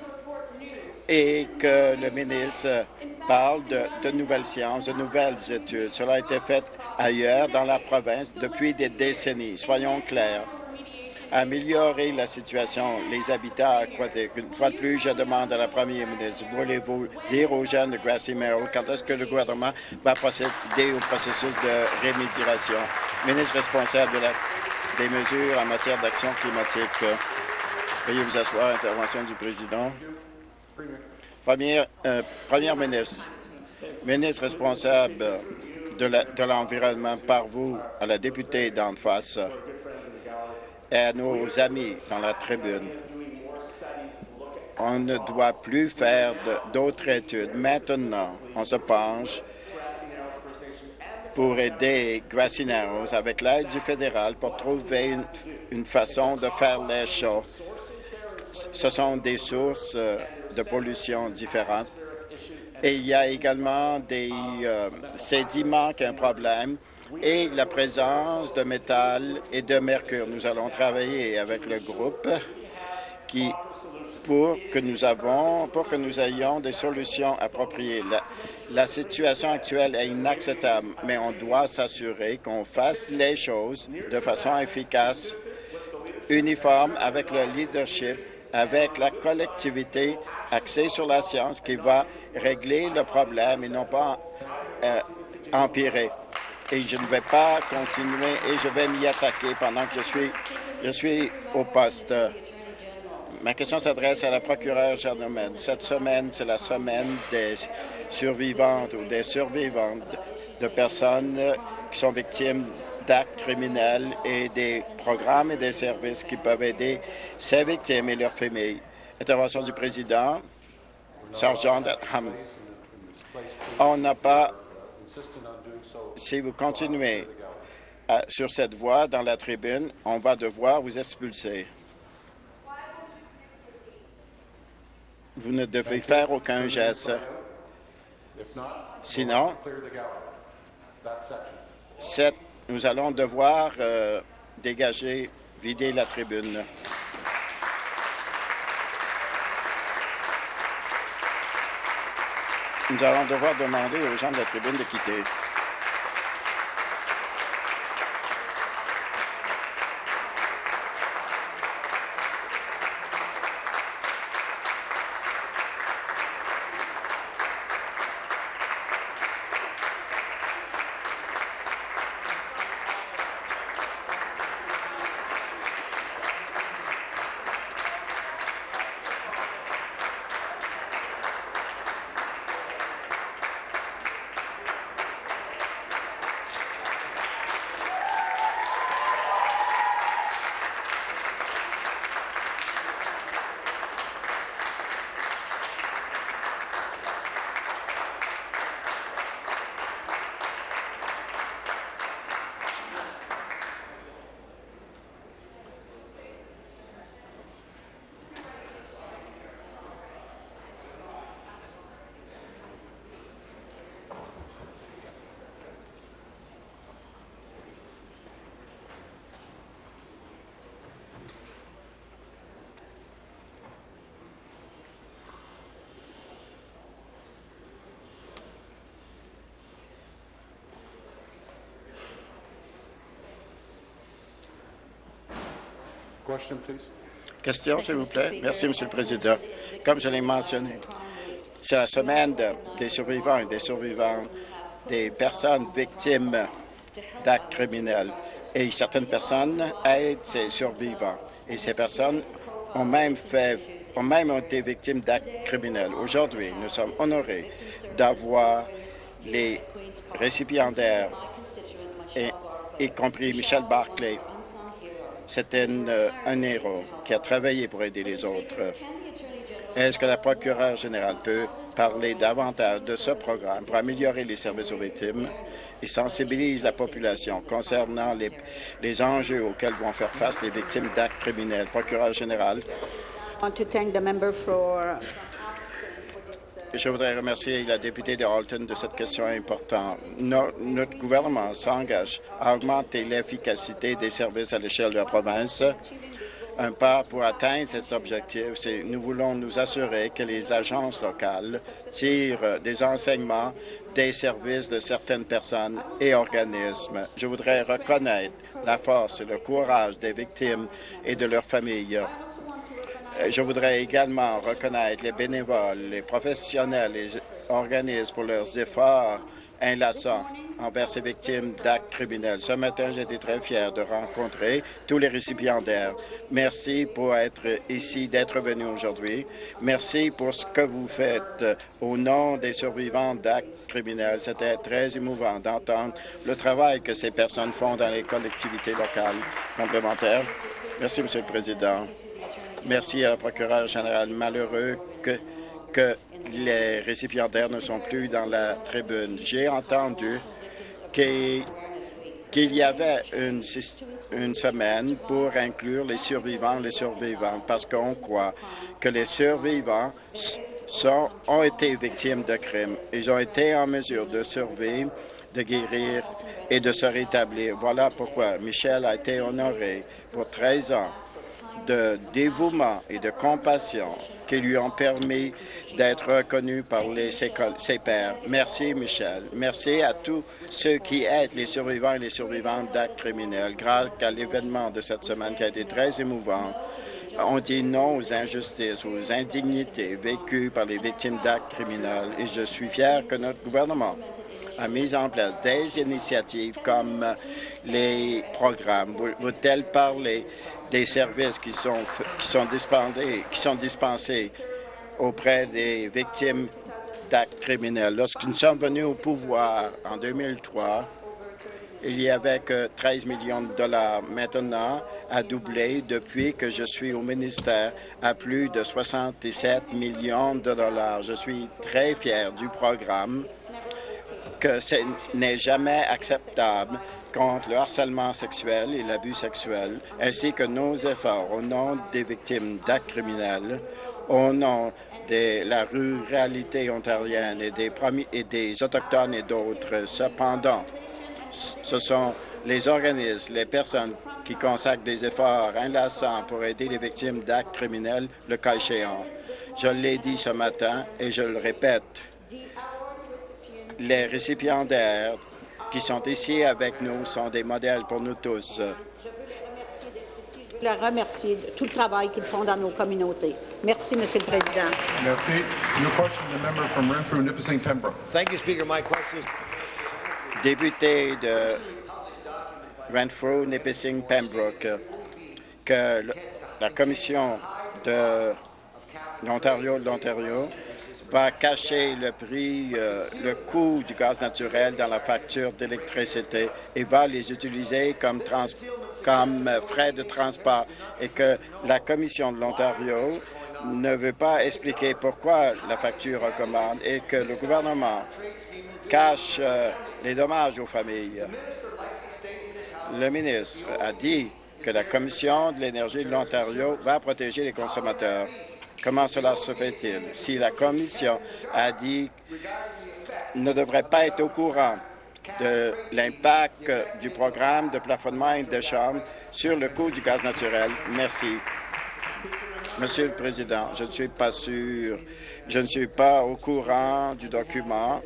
et que le ministre parle de, nouvelles sciences, de nouvelles études. Cela a été fait ailleurs dans la province depuis des décennies. Soyons clairs. Améliorer la situation, les habitats aquatiques. Une fois de plus, je demande à la première ministre, voulez-vous dire aux jeunes de Grassy Merrill quand est-ce que le gouvernement va procéder au processus de rémédiation? Ministre responsable des mesures en matière d'action climatique. Veuillez vous asseoir. Intervention du président. Première, euh, première ministre, ministre responsable de l'environnement par vous, à la députée d'en face et à nos amis dans la tribune. On ne doit plus faire d'autres études. Maintenant, on se penche pour aider Grassy avec l'aide du fédéral pour trouver une, une, façon de faire les choses. Ce sont des sources euh, de pollution différentes Et il y a également des euh, sédiments qui ont un problème et la présence de métal et de mercure. Nous allons travailler avec le groupe qui, pour que nous avons, pour que nous ayons des solutions appropriées. La, la situation actuelle est inacceptable, mais on doit s'assurer qu'on fasse les choses de façon efficace, uniforme, avec le leadership, avec la collectivité axée sur la science qui va régler le problème et non pas euh, empirer et je ne vais pas continuer et je vais m'y attaquer pendant que je suis, je suis au poste. Ma question s'adresse à la procureure générale. Cette semaine, c'est la semaine des survivantes ou des survivantes de personnes qui sont victimes d'actes criminels et des programmes et des services qui peuvent aider ces victimes et leurs familles. Intervention du président, Sergent Ham. On n'a pas si vous continuez sur cette voie dans la tribune, on va devoir vous expulser. Vous ne devez faire aucun geste. Sinon, nous allons devoir euh, dégager, vider la tribune. Nous allons devoir demander aux gens de la tribune de quitter. Question, s'il vous plaît. Merci, Monsieur le Président. Comme je l'ai mentionné, c'est la semaine des survivants et des survivantes, des personnes victimes d'actes criminels. Et certaines personnes aident ces survivants. Et ces personnes ont même, fait, ont même été victimes d'actes criminels. Aujourd'hui, nous sommes honorés d'avoir les récipiendaires, y compris Michel Barclay, c'était euh, un héros qui a travaillé pour aider les autres. Est-ce que la procureure générale peut parler davantage de ce programme pour améliorer les services aux victimes? Et sensibiliser la population concernant les, enjeux auxquels vont faire face les victimes d'actes criminels? Procureur général. Je voudrais remercier la députée de Halton de cette question importante. notre gouvernement s'engage à augmenter l'efficacité des services à l'échelle de la province. Un pas pour atteindre cet objectif, c'est nous voulons nous assurer que les agences locales tirent des enseignements des services de certaines personnes et organismes. Je voudrais reconnaître la force et le courage des victimes et de leurs familles. Euh, je voudrais également reconnaître les bénévoles, les professionnels, les organismes pour leurs efforts inlassants envers ces victimes d'actes criminels. Ce matin, j'étais très fier de rencontrer tous les récipiendaires. Merci pour être ici, d'être venu aujourd'hui. Merci pour ce que vous faites au nom des survivants d'actes criminels. C'était très émouvant d'entendre le travail que ces personnes font dans les collectivités locales complémentaires. Merci, Monsieur le Président. Merci à la procureure générale. Malheureux que, les récipiendaires ne sont plus dans la tribune. J'ai entendu qu'il y avait une, semaine pour inclure les survivants les survivants, parce qu'on croit que les survivants ont été victimes de crimes. Ils ont été en mesure de survivre, de guérir et de se rétablir. Voilà pourquoi Michel a été honoré pour 13 ans de dévouement et de compassion qui lui ont permis d'être reconnu par ses, ses pairs. Merci, Michel. Merci à tous ceux qui aident les survivants et les survivantes d'actes criminels. Grâce à l'événement de cette semaine qui a été très émouvant, on dit non aux injustices, aux indignités vécues par les victimes d'actes criminels et je suis fier que notre gouvernement a mis en place des initiatives comme les programmes. Vous-t-elle parler des services qui sont, qui sont, dispensés, qui sont dispensés auprès des victimes d'actes criminels? Lorsque nous sommes venus au pouvoir en 2003, il y avait que 13 millions de dollars. Maintenant, a doublé depuis que je suis au ministère à plus de 67 millions de dollars. Je suis très fier du programme que ce n'est jamais acceptable contre le harcèlement sexuel et l'abus sexuel, ainsi que nos efforts au nom des victimes d'actes criminels, au nom de la ruralité ontarienne et des, Autochtones et d'autres. Cependant, ce sont les organismes, les personnes qui consacrent des efforts inlassants pour aider les victimes d'actes criminels, le cas échéant. Je l'ai dit ce matin et je le répète. Les récipiendaires qui sont ici avec nous sont des modèles pour nous tous. Je veux les remercier de tout le travail qu'ils font dans nos communautés. Merci, Monsieur le Président. Merci. Your question, the member from Renfrew, Nipissing, Pembroke. Thank you, Speaker. My question is député de Renfrew, Nipissing, Pembroke, que la commission de l'Ontario de l'Ontario va cacher le prix, euh, le coût du gaz naturel dans la facture d'électricité et va les utiliser comme, comme frais de transport et que la commission de l'Ontario ne veut pas expliquer pourquoi la facture recommande et que le gouvernement cache euh, les dommages aux familles. Le ministre a dit que la Commission de l'énergie de l'Ontario va protéger les consommateurs. Comment cela se fait-il? Si la Commission a dit ne devrait pas être au courant de l'impact du programme de plafonnement et de chambre sur le coût du gaz naturel. Merci. Monsieur le Président, je ne suis pas sûr. Je ne suis pas au courant du document.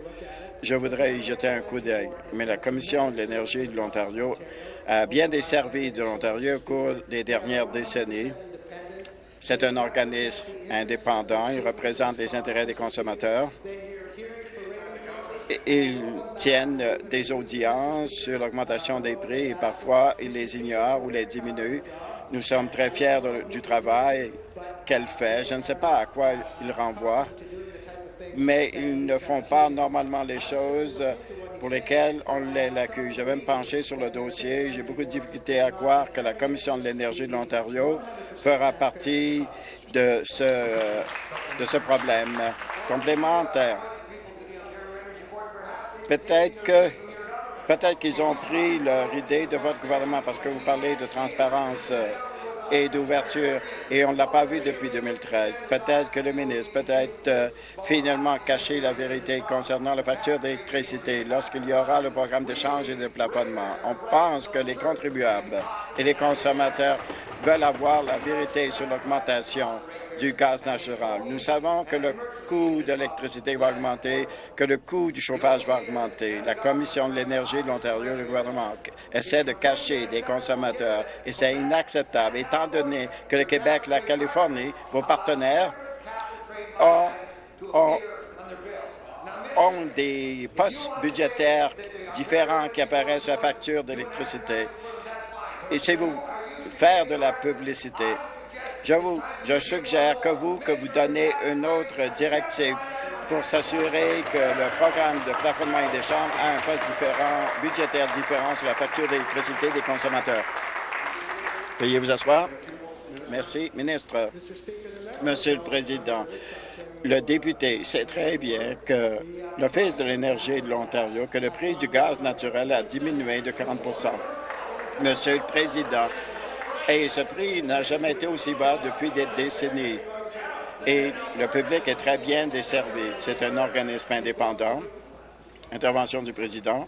Je voudrais y jeter un coup d'œil, mais la Commission de l'énergie de l'Ontario a bien desservi de l'Ontario au cours des dernières décennies. C'est un organisme indépendant. Il représente les intérêts des consommateurs. Ils tiennent des audiences sur l'augmentation des prix et parfois ils les ignorent ou les diminuent. Nous sommes très fiers du travail qu'elle fait. Je ne sais pas à quoi ils renvoient mais ils ne font pas normalement les choses pour lesquelles on les accuse. Je vais me pencher sur le dossier. J'ai beaucoup de difficultés à croire que la Commission de l'énergie de l'Ontario fera partie de ce, de ce problème complémentaire. Peut-être que peut-être qu'ils ont pris leur idée de votre gouvernement parce que vous parlez de transparence et d'ouverture, et on ne l'a pas vu depuis 2013. Peut-être que le ministre peut-être euh, finalement caché la vérité concernant la facture d'électricité lorsqu'il y aura le programme d'échange et de plafonnement. On pense que les contribuables et les consommateurs veulent avoir la vérité sur l'augmentation du gaz naturel. Nous savons que le coût de l'électricité va augmenter, que le coût du chauffage va augmenter. La Commission de l'énergie de l'Ontario, le gouvernement, essaie de cacher des consommateurs et c'est inacceptable, étant donné que le Québec, la Californie, vos partenaires, ont, ont, ont des postes budgétaires différents qui apparaissent sur la facture d'électricité. Et c'est vous faire de la publicité. Je vous je suggère que vous, que vous donnez une autre directive pour s'assurer que le programme de plafonnement et d'échange a un poste différent, budgétaire différent sur la facture d'électricité des consommateurs. Veuillez vous asseoir. Merci. Ministre. Monsieur le Président, le député sait très bien que l'Office de l'énergie de l'Ontario, que le prix du gaz naturel a diminué de 40% Monsieur le Président, et ce prix n'a jamais été aussi bas depuis des décennies. et le public est très bien desservi. C'est un organisme indépendant. Intervention du président.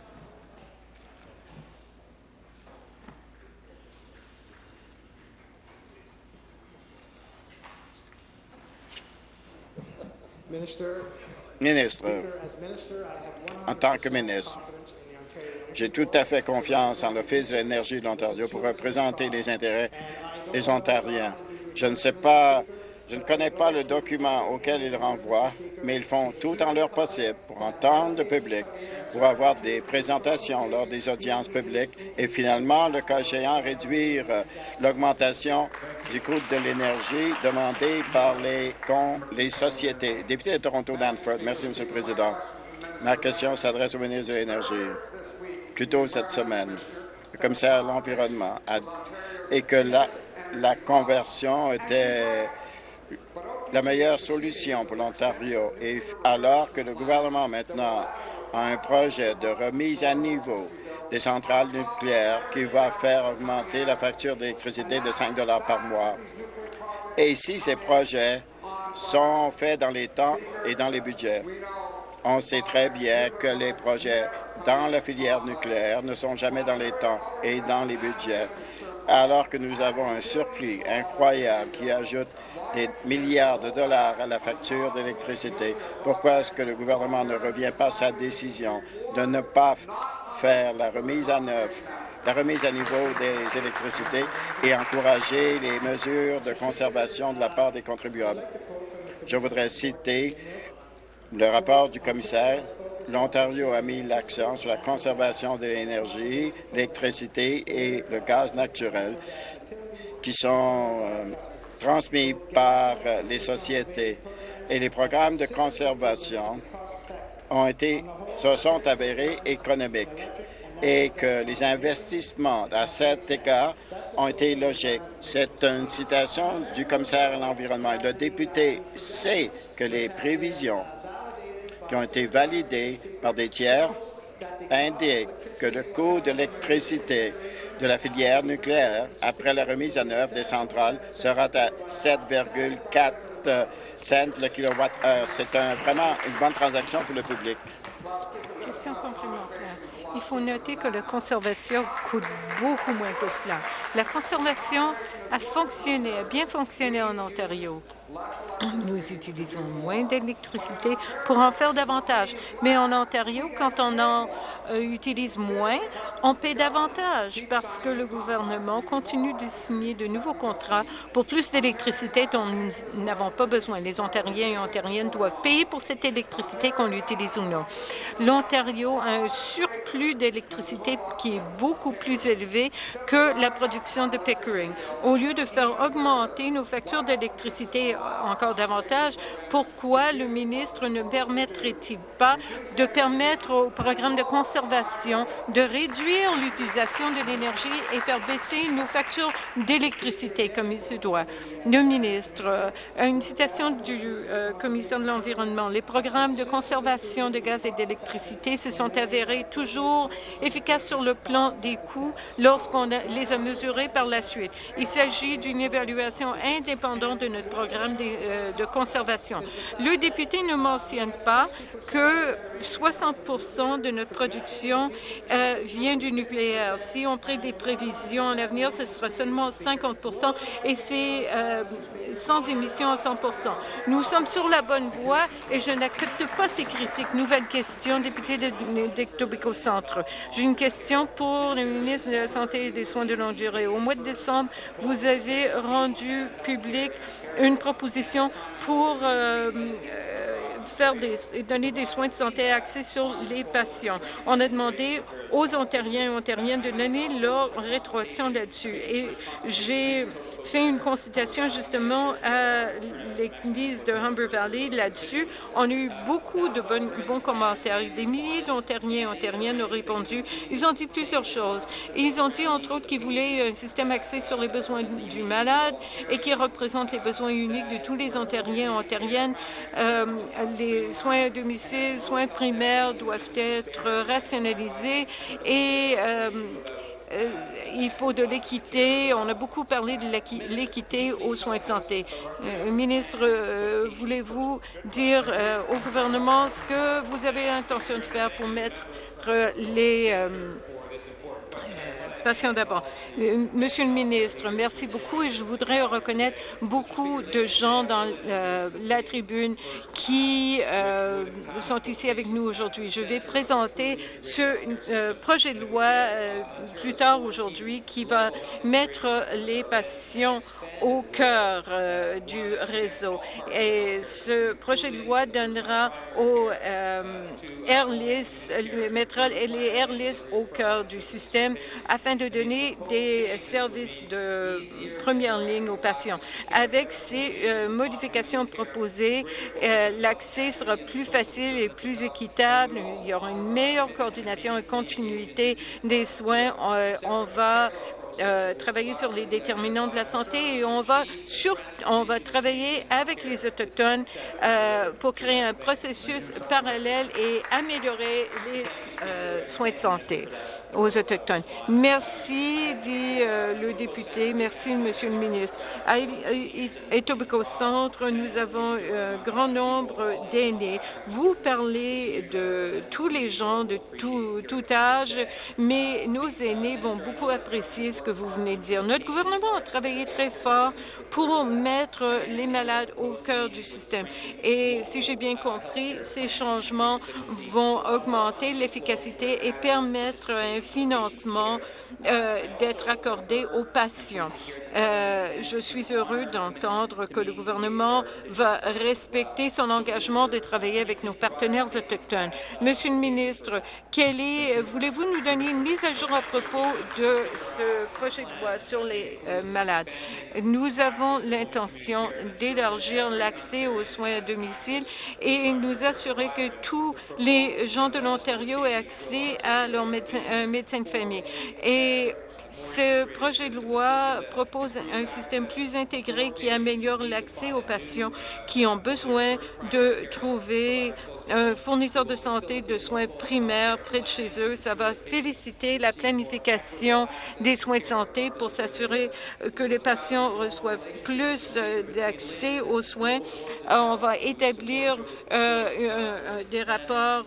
Ministre, en tant que ministre, j'ai tout à fait confiance en l'Office de l'énergie de l'Ontario pour représenter les intérêts des Ontariens. Je ne sais pas, je ne connais pas le document auquel ils renvoient, mais ils font tout en leur possible pour entendre le public, pour avoir des présentations lors des audiences publiques et finalement, le cas échéant, réduire l'augmentation du coût de l'énergie demandée par les, sociétés. Député de Toronto-Danford, merci, M. le Président. Ma question s'adresse au ministre de l'Énergie. Plus tôt cette semaine, le commissaire à l'Environnement et que la, la conversion était la meilleure solution pour l'Ontario. Et alors que le gouvernement maintenant a un projet de remise à niveau des centrales nucléaires qui va faire augmenter la facture d'électricité de 5 par mois. Et si ces projets sont faits dans les temps et dans les budgets, on sait très bien que les projets dans la filière nucléaire ne sont jamais dans les temps et dans les budgets alors que nous avons un surplus incroyable qui ajoute des milliards de dollars à la facture d'électricité. Pourquoi est-ce que le gouvernement ne revient pas à sa décision de ne pas faire la remise à niveau des électricités et encourager les mesures de conservation de la part des contribuables? Je voudrais citer le rapport du commissaire l'Ontario a mis l'accent sur la conservation de l'énergie, l'électricité et le gaz naturel qui sont euh, transmis par les sociétés. Et les programmes de conservation ont été, se sont avérés économiques et que les investissements à cet égard ont été logiques. C'est une citation du commissaire à l'environnement. Le député sait que les prévisions qui ont été validés par des tiers indiquent que le coût de l'électricité de la filière nucléaire après la remise en œuvre des centrales sera à 7,4 cents le kilowatt-heure. C'est vraiment une bonne transaction pour le public. Question complémentaire. Il faut noter que la conservation coûte beaucoup moins que cela. La conservation a fonctionné, a bien fonctionné en Ontario. Nous utilisons moins d'électricité pour en faire davantage. Mais en Ontario, quand on en euh, utilise moins, on paie davantage parce que le gouvernement continue de signer de nouveaux contrats pour plus d'électricité dont nous n'avons pas besoin. Les Ontariens et Ontariennes doivent payer pour cette électricité qu'on l'utilise ou non. L'Ontario a un surplus d'électricité qui est beaucoup plus élevé que la production de Pickering. Au lieu de faire augmenter nos factures d'électricité encore davantage, pourquoi le ministre ne permettrait-il pas de permettre au programme de conservation de réduire l'utilisation de l'énergie et faire baisser nos factures d'électricité comme il se doit? Le ministre, euh, une citation du euh, commissaire de l'Environnement, les programmes de conservation de gaz et d'électricité se sont avérés toujours efficaces sur le plan des coûts lorsqu'on les a mesurés par la suite. Il s'agit d'une évaluation indépendante de notre programme euh, de conservation. Le député ne mentionne pas que 60% de notre production euh, vient du nucléaire. Si on prend des prévisions en avenir, ce sera seulement 50% et c'est euh, sans émission à 100% Nous sommes sur la bonne voie et je n'accepte pas ces critiques. Nouvelle question, député de, Centre. J'ai une question pour le ministre de la Santé et des Soins de longue durée. Au mois de décembre, vous avez rendu public une proposition pour euh, faire des, donner des soins de santé axés sur les patients. On a demandé aux Ontariens et Ontariennes de donner leur rétroaction là-dessus. Et j'ai fait une consultation justement à l'église de Humber Valley là-dessus. On a eu beaucoup de bons commentaires. Des milliers d'Ontariens et Ontariennes ont répondu. Ils ont dit plusieurs choses. Ils ont dit, entre autres, qu'ils voulaient un système axé sur les besoins du malade et qui représente les besoins uniques de tous les Ontariens et Ontariennes. Euh, les soins à domicile, soins primaires doivent être rationalisés et euh, il faut de l'équité. On a beaucoup parlé de l'équité aux soins de santé. ministre, voulez-vous dire au gouvernement ce que vous avez l'intention de faire pour mettre les Patient d'abord. Euh, monsieur le ministre, merci beaucoup et je voudrais reconnaître beaucoup de gens dans euh, la tribune qui euh, sont ici avec nous aujourd'hui. Je vais présenter ce projet de loi plus tard aujourd'hui qui va mettre les patients au cœur du réseau. Et ce projet de loi donnera aux Airlist, mettra les Airlist au cœur du système afin de donner des services de première ligne aux patients. Avec ces euh, modifications proposées, euh, l'accès sera plus facile et plus équitable. Il y aura une meilleure coordination et continuité des soins. Euh, on va travailler sur les déterminants de la santé et on va, sur, on va travailler avec les Autochtones pour créer un processus parallèle et améliorer les euh, soins de santé aux Autochtones. Merci, dit le député. Merci, Monsieur le ministre. À Etobicoke Centre, nous avons un grand nombre d'aînés. Vous parlez de tous les gens de tout, tout âge, mais nos aînés vont beaucoup apprécier ce que vous venez de dire. Notre gouvernement a travaillé très fort pour mettre les malades au cœur du système. Et si j'ai bien compris, ces changements vont augmenter l'efficacité et permettre un financement euh, d'être accordé aux patients. Euh, je suis heureux d'entendre que le gouvernement va respecter son engagement de travailler avec nos partenaires autochtones. Monsieur le ministre, voulez-vous nous donner une mise à jour à propos de ce projet de loi sur les euh, malades? Nous avons l'intention d'élargir l'accès aux soins à domicile et nous assurer que tous les gens de l'Ontario aient accès à leur médecin, un médecin de famille. Et ce projet de loi propose un système plus intégré qui améliore l'accès aux patients qui ont besoin de trouver un fournisseur de santé de soins primaires près de chez eux. Ça va féliciter la planification des soins de santé pour s'assurer que les patients reçoivent plus euh, d'accès aux soins. Euh, on va établir euh, des rapports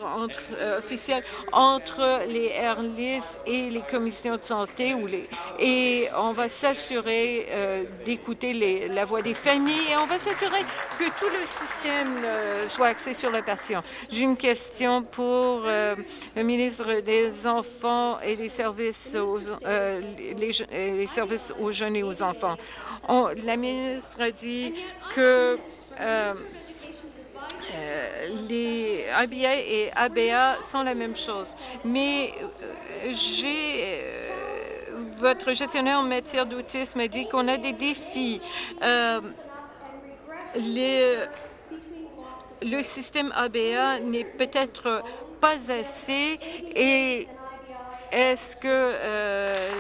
officiels entre les AirLIS et les commissions de santé ou et on va s'assurer d'écouter la voix des familles et on va s'assurer que tout le système soit axé sur le patient. J'ai une question pour euh, le ministre des Enfants et des services aux, euh, les, services aux jeunes et aux enfants. la ministre a dit que euh, les ABA et ABA sont la même chose. Mais j'ai votre gestionnaire en matière d'autisme dit qu'on a des défis. les le système ABA n'est peut-être pas assez et est-ce que euh,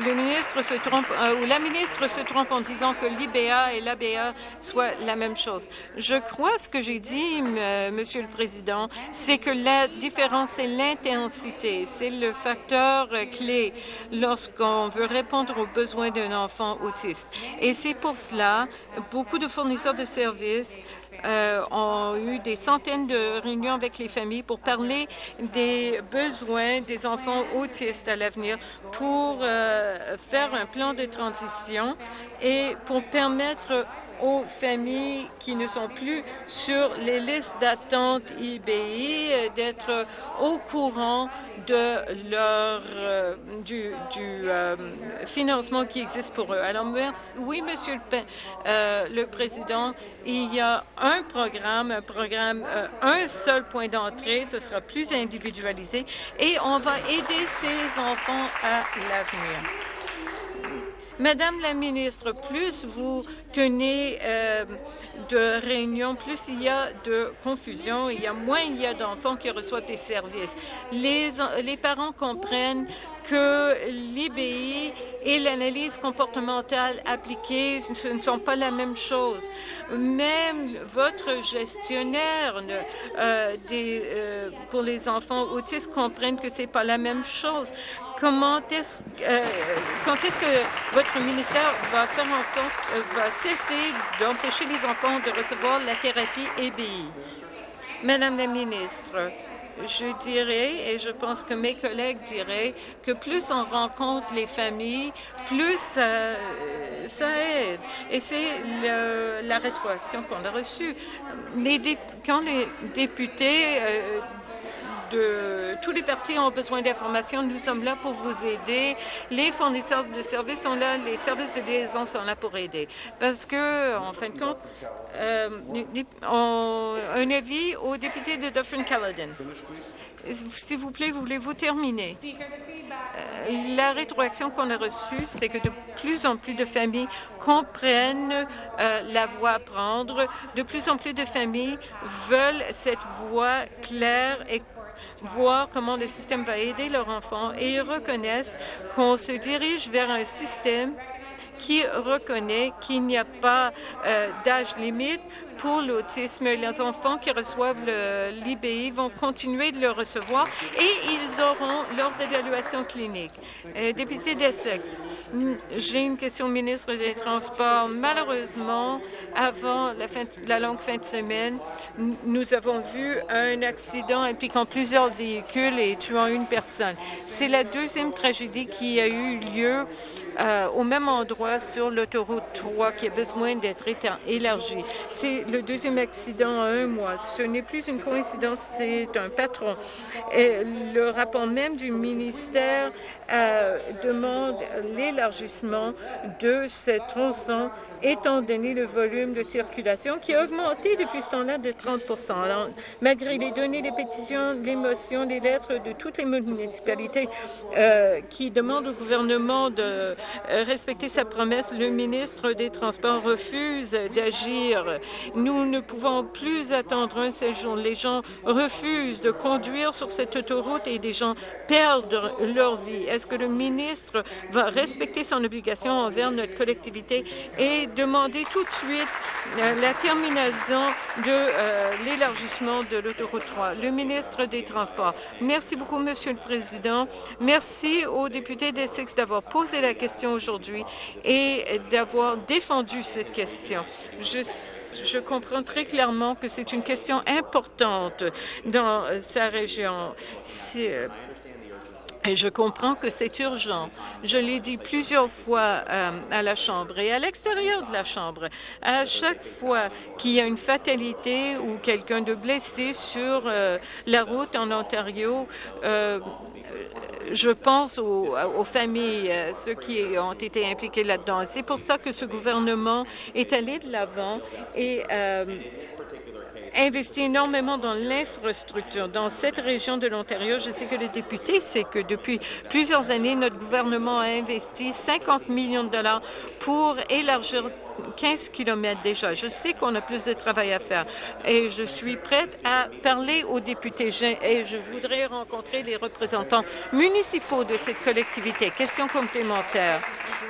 le ministre se trompe euh, ou la ministre se trompe en disant que l'IBA et l'ABA soient la même chose. Je crois ce que j'ai dit, Monsieur le Président, c'est que la différence c'est l'intensité, c'est le facteur clé lorsqu'on veut répondre aux besoins d'un enfant autiste. Et c'est pour cela beaucoup de fournisseurs de services euh, ont eu des centaines de réunions avec les familles pour parler des besoins des enfants autistes à l'avenir pour euh, faire un plan de transition et pour permettre aux familles qui ne sont plus sur les listes d'attente IBI d'être au courant de leur euh, du, euh, financement qui existe pour eux. Alors oui, Monsieur le, euh, le Président, il y a un programme, un programme, un seul point d'entrée, ce sera plus individualisé et on va aider ces enfants à l'avenir. Madame la ministre, plus vous tenez euh, de réunions, plus il y a de confusion, il y a moins il y a d'enfants qui reçoivent des services. Les, parents comprennent que l'IBI et l'analyse comportementale appliquée ne sont pas la même chose. Même votre gestionnaire euh, euh, pour les enfants autistes comprennent que c'est pas la même chose. Comment est-ce, euh, quand est-ce que votre ministère va faire en sorte, euh, va cesser d'empêcher les enfants de recevoir la thérapie EBI? Madame la ministre, je dirais, et je pense que mes collègues diraient, que plus on rencontre les familles, plus ça, aide. Et c'est la rétroaction qu'on a reçue. quand les députés euh, tous les partis ont besoin d'informations. Nous sommes là pour vous aider. Les fournisseurs de services sont là, les services de liaison sont là pour aider. Parce que, en fin de compte, euh, un avis au député de Dufferin-Caledon. S'il vous plaît, voulez-vous terminer? Euh, la rétroaction qu'on a reçue, c'est que de plus en plus de familles comprennent euh, la voie à prendre. De plus en plus de familles veulent cette voie claire et voir comment le système va aider leurs enfants et ils reconnaissent qu'on se dirige vers un système qui reconnaît qu'il n'y a pas euh, d'âge limite pour l'autisme. Les enfants qui reçoivent l'IBI vont continuer de le recevoir et ils auront leurs évaluations cliniques. Euh, député d'Essex, j'ai une question au ministre des Transports. Malheureusement, avant la, longue fin de semaine, nous avons vu un accident impliquant plusieurs véhicules et tuant une personne. C'est la deuxième tragédie qui a eu lieu euh, au même endroit sur l'autoroute 3 qui a besoin d'être élargie. C'est le deuxième accident en un mois. Ce n'est plus une coïncidence, c'est un patron. Le rapport même du ministère euh, demande l'élargissement de cette tronçon étant donné le volume de circulation qui a augmenté depuis ce temps-là de 30 Alors, Malgré les données, les pétitions, les motions, les lettres de toutes les municipalités euh, qui demandent au gouvernement de respecter sa promesse, le ministre des Transports refuse d'agir. Nous ne pouvons plus attendre un séjour. Les gens refusent de conduire sur cette autoroute et des gens perdent leur vie. Est-ce que le ministre va respecter son obligation envers notre collectivité et demander tout de suite euh, la terminaison de euh, l'élargissement de l'autoroute 3. Le ministre des Transports. Merci beaucoup, Monsieur le Président. Merci aux députés d'Essex d'avoir posé la question aujourd'hui et d'avoir défendu cette question. Je, comprends très clairement que c'est une question importante dans sa région. Et je comprends que c'est urgent. Je l'ai dit plusieurs fois euh, à la Chambre et à l'extérieur de la Chambre. À chaque fois qu'il y a une fatalité ou quelqu'un de blessé sur euh, la route en Ontario, euh, je pense aux, aux familles, ceux qui ont été impliqués là-dedans. C'est pour ça que ce gouvernement est allé de l'avant et investi énormément dans l'infrastructure. Dans cette région de l'Ontario, je sais que les députés savent que depuis plusieurs années, notre gouvernement a investi 50 millions de dollars pour élargir 15 kilomètres déjà. Je sais qu'on a plus de travail à faire et je suis prête à parler aux députés et je voudrais rencontrer les représentants municipaux de cette collectivité. Question complémentaire.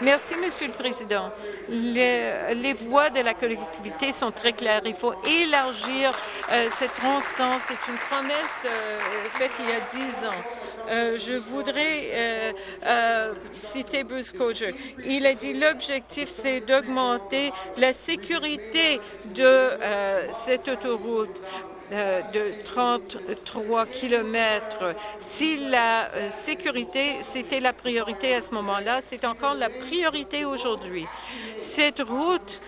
Merci, Monsieur le Président. Les, les voies de la collectivité sont très claires. Il faut élargir euh, cette tronçon. C'est une promesse euh, faite il y a dix ans. Euh, je voudrais euh, euh, citer Bruce Coger. Il a dit l'objectif, c'est d'augmenter la sécurité de cette autoroute de 33 kilomètres. Si la sécurité, c'était la priorité à ce moment-là, c'est encore la priorité aujourd'hui. Cette route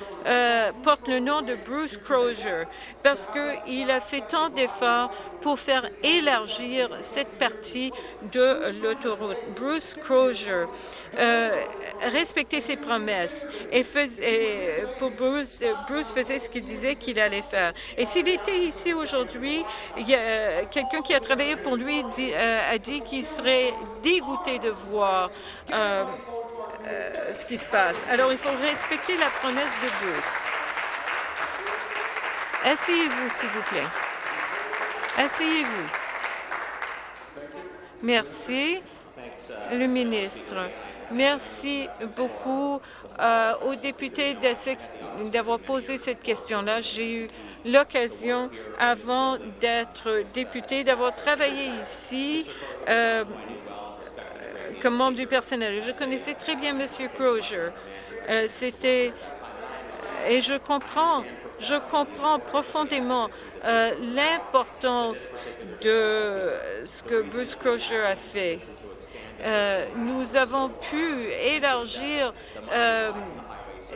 porte le nom de Bruce Crozier parce qu'il a fait tant d'efforts pour faire élargir cette partie de l'autoroute. Bruce Crozier euh, respectait ses promesses et, pour Bruce, Bruce faisait ce qu'il disait qu'il allait faire. Et s'il était ici aujourd'hui, quelqu'un qui a travaillé pour lui euh, a dit qu'il serait dégoûté de voir euh, ce qui se passe. Alors, il faut respecter la promesse de Bruce. Asseyez-vous, s'il vous plaît. Asseyez-vous. Merci, le ministre. Merci beaucoup euh, aux députés d'avoir posé cette question-là. J'ai eu l'occasion, avant d'être député, d'avoir travaillé ici euh, comme membre du personnel. Je connaissais très bien M. Crozier. C'était et je comprends, je comprends profondément l'importance de ce que Bruce Crozier a fait. Nous avons pu élargir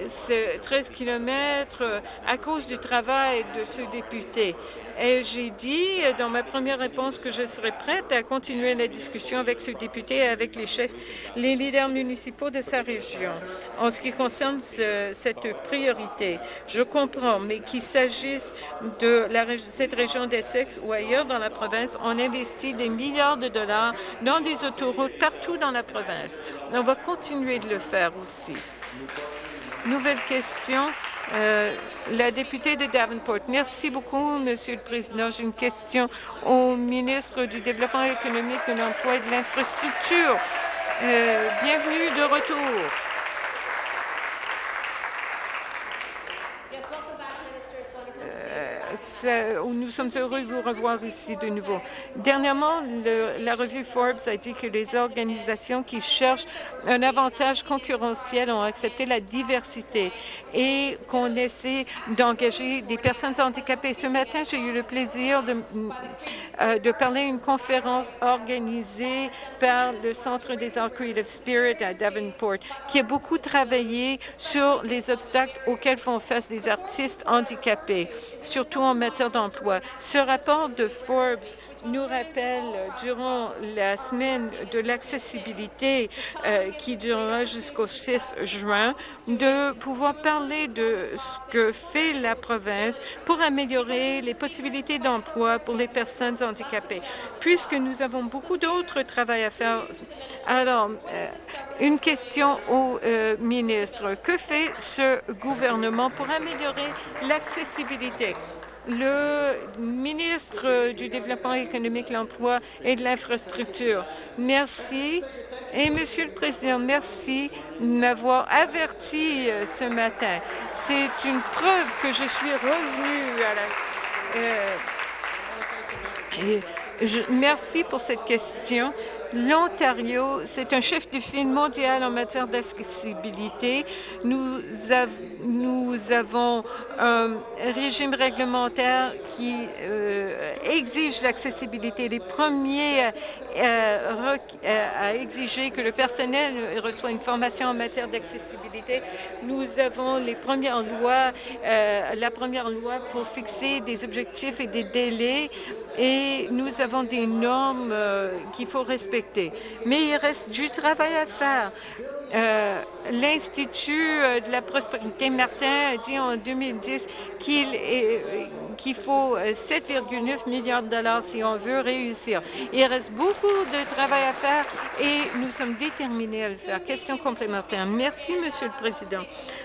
ces 13 kilomètres à cause du travail de ce député. Et j'ai dit dans ma première réponse que je serais prête à continuer la discussion avec ce député et avec les chefs, les leaders municipaux de sa région. En ce qui concerne cette priorité, je comprends, mais qu'il s'agisse de cette région d'Essex ou ailleurs dans la province, on investit des milliards de dollars dans des autoroutes partout dans la province. On va continuer de le faire aussi. Nouvelle question. Euh, la députée de Davenport. Merci beaucoup, Monsieur le Président. J'ai une question au ministre du Développement économique, de l'Emploi et de l'Infrastructure. Euh, bienvenue de retour. Nous sommes heureux de vous revoir ici de nouveau. Dernièrement, la revue Forbes a dit que les organisations qui cherchent un avantage concurrentiel ont accepté la diversité et qu'on essaie d'engager des personnes handicapées. Ce matin, j'ai eu le plaisir de, euh, parler à une conférence organisée par le Centre des arts Creative Spirit à Davenport, qui a beaucoup travaillé sur les obstacles auxquels font face des artistes handicapés, surtout en matière d'emploi. Ce rapport de Forbes nous rappelle durant la semaine de l'accessibilité euh, qui durera jusqu'au 6 juin de pouvoir parler de ce que fait la province pour améliorer les possibilités d'emploi pour les personnes handicapées. Puisque nous avons beaucoup d'autres travail à faire, alors euh, une question au euh, ministre. Que fait ce gouvernement pour améliorer l'accessibilité? Le ministre du Développement économique, l'emploi et de l'infrastructure. Merci. Et Monsieur le Président, merci de m'avoir averti euh, ce matin. C'est une preuve que je suis revenue à la... Euh, merci pour cette question. L'Ontario, c'est un chef de file mondial en matière d'accessibilité. Nous, nous, avons un régime réglementaire qui euh, exige l'accessibilité. Les premiers euh, euh, à exiger que le personnel reçoit une formation en matière d'accessibilité. Nous avons les premières lois, la première loi pour fixer des objectifs et des délais et nous avons des normes qu'il faut respecter mais il reste du travail à faire. Euh, L'Institut euh, de la prospérité Martin a dit en 2010 qu'il qu'il faut 7,9 euh, milliards de dollars si on veut réussir. Il reste beaucoup de travail à faire et nous sommes déterminés à le faire. Question complémentaire. Merci, Monsieur le Président.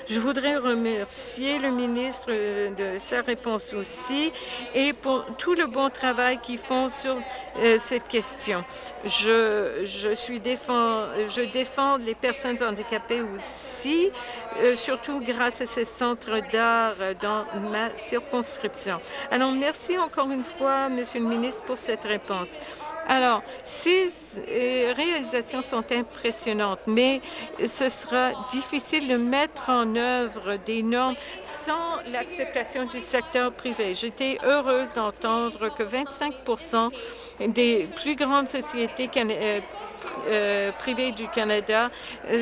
Je voudrais remercier le ministre de sa réponse aussi et pour tout le bon travail qu'ils font sur cette question. Je, je suis défend, je défends les personnes handicapées aussi, euh, surtout grâce à ces centres d'art dans ma circonscription. Alors, merci encore une fois, Monsieur le ministre, pour cette réponse. Alors, ces euh, réalisations sont impressionnantes, mais ce sera difficile de mettre en œuvre des normes sans l'acceptation du secteur privé. J'étais heureuse d'entendre que 25% des plus grandes sociétés euh, euh, privées du Canada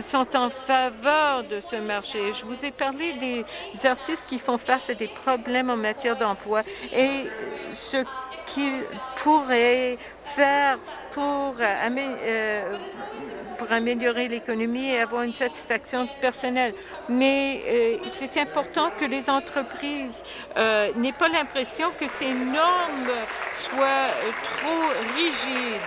sont en faveur de ce marché. Je vous ai parlé des artistes qui font face à des problèmes en matière d'emploi et ce qu'il pourrait faire pour, euh, euh, pour améliorer l'économie et avoir une satisfaction personnelle. Mais euh, c'est important que les entreprises n'aient pas l'impression que ces normes soient trop rigides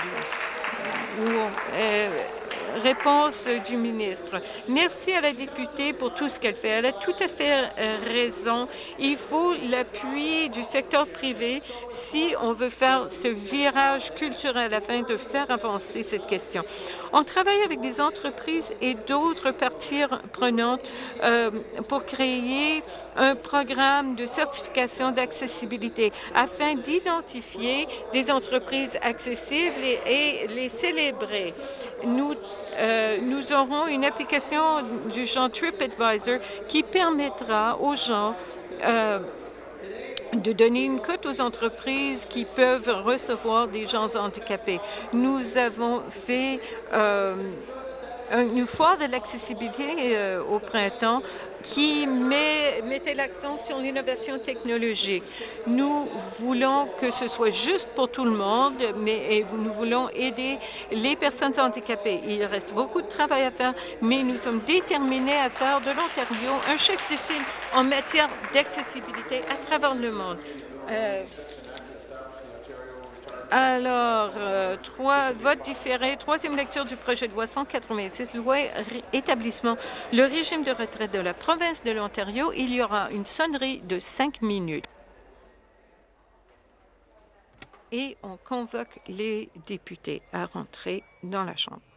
réponse du ministre. Merci à la députée pour tout ce qu'elle fait. Elle a tout à fait euh, raison. Il faut l'appui du secteur privé si on veut faire ce virage culturel afin de faire avancer cette question. On travaille avec des entreprises et d'autres parties prenantes euh, pour créer un programme de certification d'accessibilité afin d'identifier des entreprises accessibles et, et les célébrer. Nous euh, nous aurons une application du genre TripAdvisor qui permettra aux gens euh, de donner une cote aux entreprises qui peuvent recevoir des gens handicapés. Nous avons fait euh, une foire de l'accessibilité euh, au printemps qui met, mettait l'accent sur l'innovation technologique. Nous voulons que ce soit juste pour tout le monde, mais et nous voulons aider les personnes handicapées. Il reste beaucoup de travail à faire, mais nous sommes déterminés à faire de l'Ontario un chef de file en matière d'accessibilité à travers le monde. Euh, alors, euh, trois votes différés. Troisième lecture du projet de loi 186, loi établissement le régime de retraite de la province de l'Ontario. Il y aura une sonnerie de cinq minutes. Et on convoque les députés à rentrer dans la Chambre.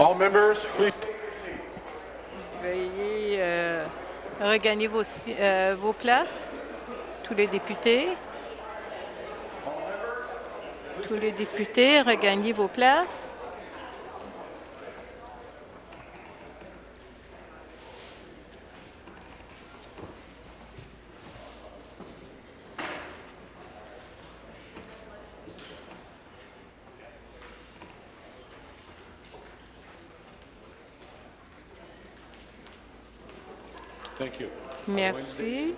All members, please. Veuillez euh, regagner vos, euh, vos places, tous les députés. Tous les députés, regagnez vos places. Thank you. Merci.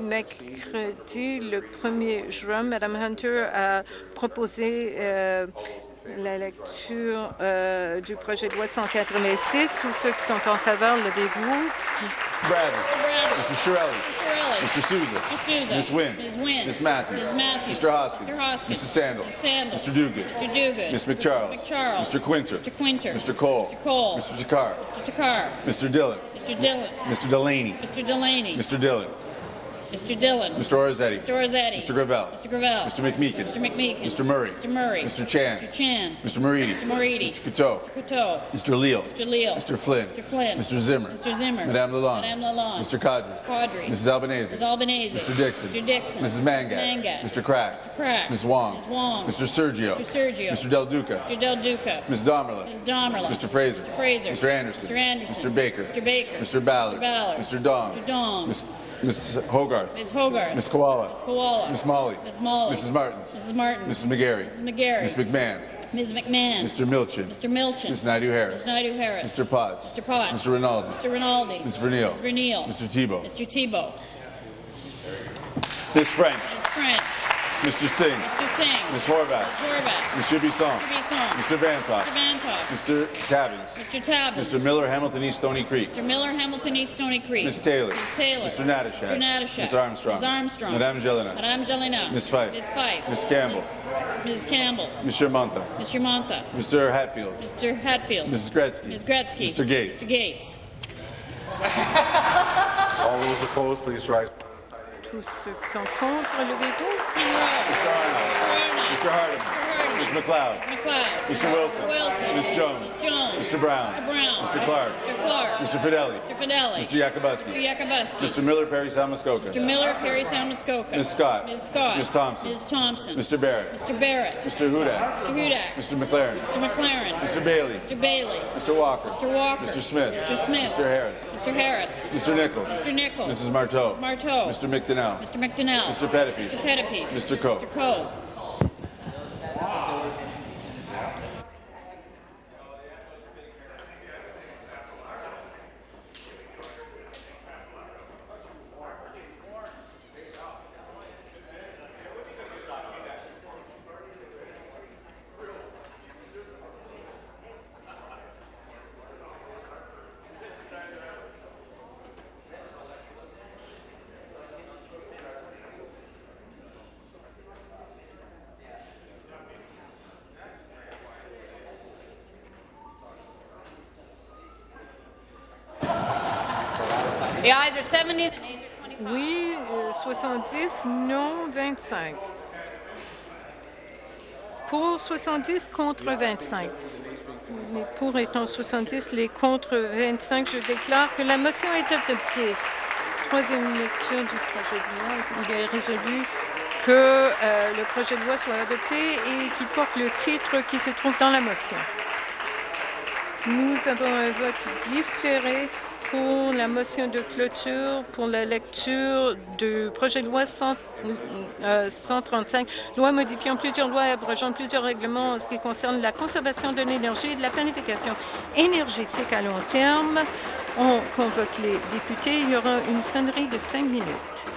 Mercredi, le 1er juin, Mme Hunter a proposé euh, la lecture euh, du projet de loi 186. Tous ceux qui sont en faveur, levez-vous. Mr. Souza. Mr. Souza. Ms. Wynn. Ms. Wynn. Ms. Matthews. Ms. Matthews. Mr. Hoskins. Mr. Hoskins. Mrs. Sandals. Mrs. Sandals. Mr. Duguid. Mr. Duguid. Ms. McCharles. Ms. McCharles. Mr. Quinter. Mr. Quinter. Mr. Cole. Mr. Cole. Mr. Jakar. Mr. Takar. Mr. Dillon. Mr. Dillon. Mr. Delaney. Mr. Delaney. Mr. Dillon. Mr. Dillon. Mr. Orzetti. Mr. Rossetti. Mr. Gravel. Mr. Gravel. Mr. McMeekin. Mr. McMeekin. Mr. Murray. Mr. Murray. Mr. Chan. Mr. Chan. Mr. Moridi. Mr. Moridi. Mr. Couteau. Mr. Couteau. Mr. Leal. Mr. Leal. Mr. Flynn. Mr. Flynn. Mr. Zimmer. Mr. Zimmer. Madame Lalonde. Madame Lalonde. Mr. Cadre. Quadri. Mrs. Albanese. Ms. Albanese. Mr. Dixon. Mr. Dixon. Mrs. Mangat. Mangat. Mr. Crack. Mr. Crack. Ms. Wong. Ms. Wong. Mr. Sergio. Mr. Sergio. Mr. Del Duca. Mr. Del Duca. Ms. Domerla. Ms. Domerla. Mr. Fraser. Mr. Fraser. Mr. Anderson. Mr. Anderson. Mr. Baker. Mr. Baker. Mr. Ballard. Mr. Ballard. Mr. Dong. Mr. Dong. Ms. Ms. Hogarth. Ms. Hogarth. Ms. Koala. Ms. Koala. Ms. Molly. Ms. Molly. Mrs. Martins. Mrs. Martin. Mrs. McGarry. Mrs. McGarry. Ms. McMahon. Ms. McMahon. Mr. Milchin. Mr. Milchin. Ms. Naidu Harris. Ms. Naidu Harris. Mr. Potts. Mr. Potts. Mr. Rinaldi. Mr. Rinaldi. Ms. Vernil. Ms. Vernil. Mr. Tebow. Mr. Tebow. Ms. Frank. Ms. French. Mr. Singh. Mr. Singh. Ms. Horvath. Ms. Horvath. Mr. Bisson. Mr. Bisson. Mr. Vantoff. Mr. Vantoff. Mr. Tabbins. Mr. Tabbins. Mr. Miller, Hamilton East Stony Creek. Mr. Miller, Hamilton East Stony Creek. Ms. Taylor. Ms. Taylor. Mr. Natashak. Mr. Natashak. Ms. Armstrong. Ms. Armstrong. Madame Jelena. Madame Jelena. Ms. Fife. Ms. Fife. Ms. Campbell. Ms. Campbell. Mr. Monta. Mr. Monta. Mr. Hatfield. Mr. Hatfield. Mrs. Gretzky. Ms. Gretzky. Mr. Gates. Mr. Gates. All those opposed, please rise. Tous ceux qui sont contre, levez-vous. Mr. Mr. Ms. McLeod. McLeod. Mr. Wilson. Wilson. Ms. Jones. Ms. Jones. Mr. Brown. Mr. Brown. Mr. Clark. Mr. Clark. Mr. Fidelli. Mr. Fidelli. Mr. Yakubuski. Mr. Yakubuski. Mr. Miller, Perry Salmuskoka. Mr. Miller, Perry Muskoka. Ms. Scott. Ms. Scott. Ms. Thompson. Ms. Thompson. Mr. Barrett. Mr. Barrett. Mr. Hudak. Mr. Hudak. Mr. McLaren. Mr. McLaren. Mr. Bailey. Mr. Bailey. Mr. Walker. Mr. Walker. Mr. Smith. Mr. Smith. Mr. Harris. Mr. Harris. Mr. Nichols. Mr. Nichols. Mrs. Marteau. Mrs. Marteau. Mr. McDonnell. Mr. McDonnell. Mr. Pettipies. Mr. Pettipies. Mr. Coe. Mr. Coe. 70, non 25. Pour 70, contre 25. Les pour étant 70, les contre 25, je déclare que la motion est adoptée. Troisième lecture du projet de loi. Il est résolu que euh, le projet de loi soit adopté et qu'il porte le titre qui se trouve dans la motion. Nous avons un vote différé pour la motion de clôture pour la lecture du projet de loi 100, euh, 135, loi modifiant plusieurs lois et abrogeant plusieurs règlements en ce qui concerne la conservation de l'énergie et de la planification énergétique à long terme. On convoque les députés. Il y aura une sonnerie de cinq minutes.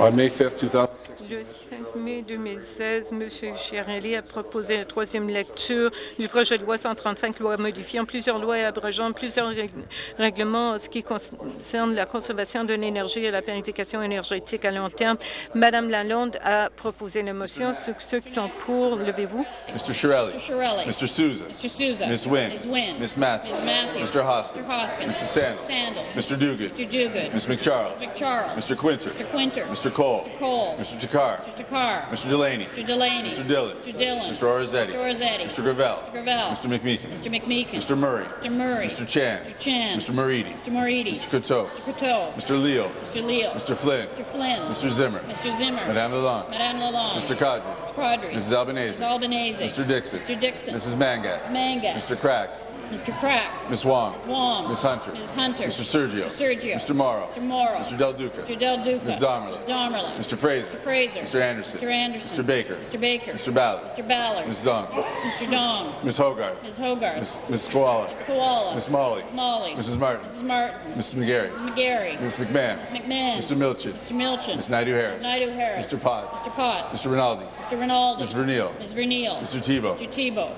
Le 5 mai 2016, M. Chiarelli a proposé la troisième lecture du projet de loi 135, loi modifiant plusieurs lois et abrogeant plusieurs règl- règlements en ce qui concerne la conservation de l'énergie et la planification énergétique à long terme. Madame Lalonde a proposé la motion. Ceux, ceux qui sont pour, levez-vous. Mr. Shirelli. Mr. Shirelli. Mr. Souza. Mr. Souza. Ms. Wynne. Ms. Wynne. Ms. Matthews. Ms. Matthews. Mr. Hoskins. Mr. Hoskins. Mrs. Sandals. Sandals. Mr. Duguid. Mr. Duguid. Ms. McCharles. McCharles. Mr. Quinter. Mr. Quinter. Mr. Cole. Mr. Cole. Mr. Takar. Mr. Takar. Mr. Delaney. Mr. Delaney. Mr. Dillon. Mr. Dillon. Mr. Orizzetti. Mr. Orizzetti. Mr. Gravel. Mr. Gravel. Mr. McMeekin. Mr. McMeekin. Mr. Murray. Mr. Murray. Mr. Chan. Mr. Chan. Mr. Moridi. Mr. Moridi. Mr. Coteau. Mr. Coteau. Mr. Leo. Mr. Leo. Mr. Flynn. Mr. Flynn. Mr. Zimmer. Mr. Zimmer. Madame Lalonde. Madame Lalonde. Mr. Cadre. Mr. Quadri. Mrs. Albanese. Mrs. Albanese. Mr. Dixon. Mr. Dixon. Mrs. Mangas. Mrs. Mangat. Mr. Crack. Mr. Crack. Ms. Wong. Ms. Wong. Ms. Hunter. Ms. Hunter. Mr. Sergio. Mr. Sergio. Mr. Morrow. Mr. Morrow. Mr. Del Duca. Mr. Del Duca. Ms. Domerlin. Ms. Domerlin. Mr. Fraser. Mr. Fraser. Mr. Anderson. Mr. Anderson. Mr. Baker. Mr. Baker. Mr. Ballard. Mr. Ballard. Ms. Dong. Mr. Dong. Ms. Hogarth. Ms. Hogarth. Ms. Ms. Koala. Ms. Koala. Ms. Molly. Ms. Molly. Mrs. Martin. Mrs. Martin. Mrs. McGarry. Mrs. McGarry. Ms. McMahon. Ms. McMahon. Mr. Milchin. Mr. Milchin. Ms. Naidu Harris. Ms. Naidu Harris. Mr. Potts. Mr. Potts. Mr. Rinaldi. Mr. Rinaldi. Ms. Vernile. Ms. Vernile. Mr. Tebow. Mr. Tebow.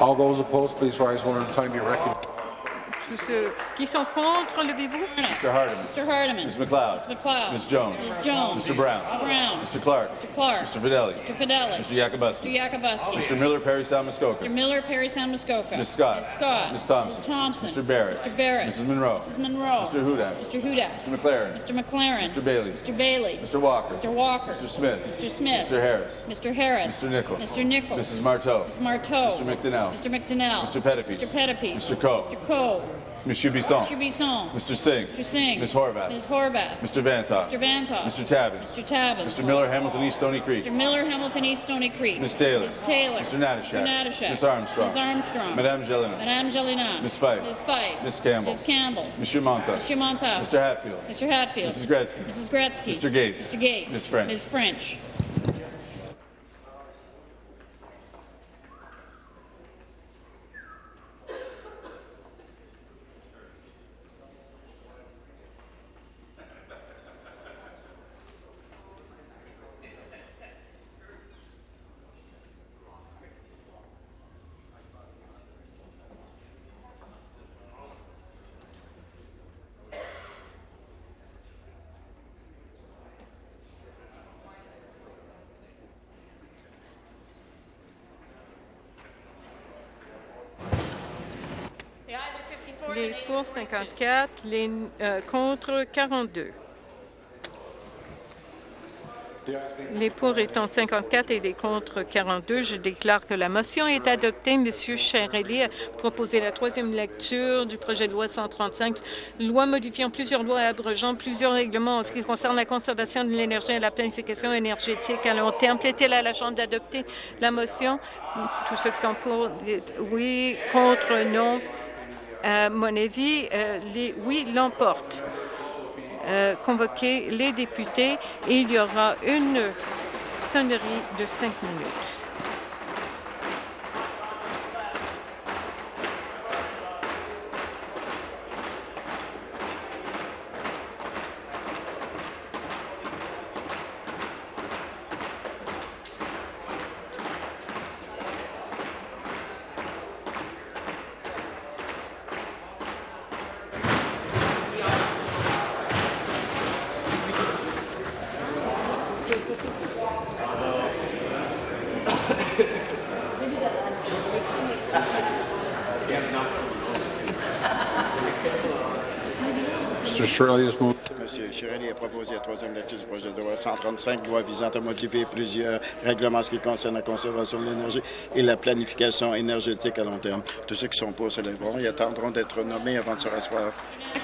All those opposed, please rise one at a time. Be recognized. Tous ceux qui sont contre, levez-vous. Mr. Hardeman. Mr. Hardeman. Ms. McLeod. Ms. McLeod. Ms. Jones. Ms. Jones. Mr. Brown. Mr. Brown. Mr. Clark. Mr. Clark. Mr. Fidelli. Mr. Fidelli. Mr. Yakubuski. Mr. Yakubuski. Mr. Miller, Perry Sound Muskoka. Mr. Miller, Perry Sound Muskoka. Ms. Scott. Ms. Scott. Ms. Thompson. Ms. Thompson. Mr. Barrett. Mr. Barrett. Mrs. Monroe. Mrs. Monroe. Mr. Hudak. Mr. Hudak. Mr. McLaren. Mr. McLaren. Mr. Bailey. Mr. Bailey. Mr. Walker. Mr. Walker. Mr. Smith. Mr. Smith. Mr. Harris. Mr. Harris. Mr. Nichols. Mr. Nichols. Mrs. Marteau. Ms. Marteau. Mr. McDonnell. Mr. McDonnell. Mr. Pettipies. Mr. Pettipies. Mr. Coe. Mr. Coe. Monsieur Bisson. Mr. Bisson. Mr. Singh. Mr. Singh. Ms. Horvath. Ms. Horvath. Mr. Vantoff. Mr. Vantoff. Mr. Tabbins. Mr. Tabbins. Mr. Miller, Hamilton East Stony Creek. Mr. Miller, Hamilton East Stony Creek. Ms. Taylor. Ms. Taylor. Mr. Natashak. Mr. Natashak. Ms. Armstrong. Ms. Armstrong. Madame Gelina. Madame Jelena. Ms. Fife. Ms. Fife. Ms. Campbell. Ms. Campbell. Monsieur Monta. Monsieur Montauk. Mr. Hatfield. Mr. Hatfield. Mrs. Gretzky. Mrs. Gretzky. Mr. Gates. Mr. Gates. Ms. French. Ms. French. Are 54, the Les nays are pour 42. 54, les euh, contre 42. Les pour étant 54 et les contre 42, je déclare que la motion est adoptée. Monsieur Cherelli a proposé la troisième lecture du projet de loi 135, loi modifiant plusieurs lois et abrogeant plusieurs règlements en ce qui concerne la conservation de l'énergie et la planification énergétique à long terme. Plaît-il à la Chambre d'adopter la motion? Tous ceux qui sont pour, dites oui, contre, non. À mon avis, les oui l'emportent. Euh, convoquer les députés et il y aura une sonnerie de cinq minutes. Chirelli a proposé la troisième lecture du projet de loi 135, loi visant à modifier plusieurs règlements en ce qui concerne la conservation de l'énergie et la planification énergétique à long terme. Tous ceux qui sont pour se lèveront et attendront d'être nommés avant de se rasseoir.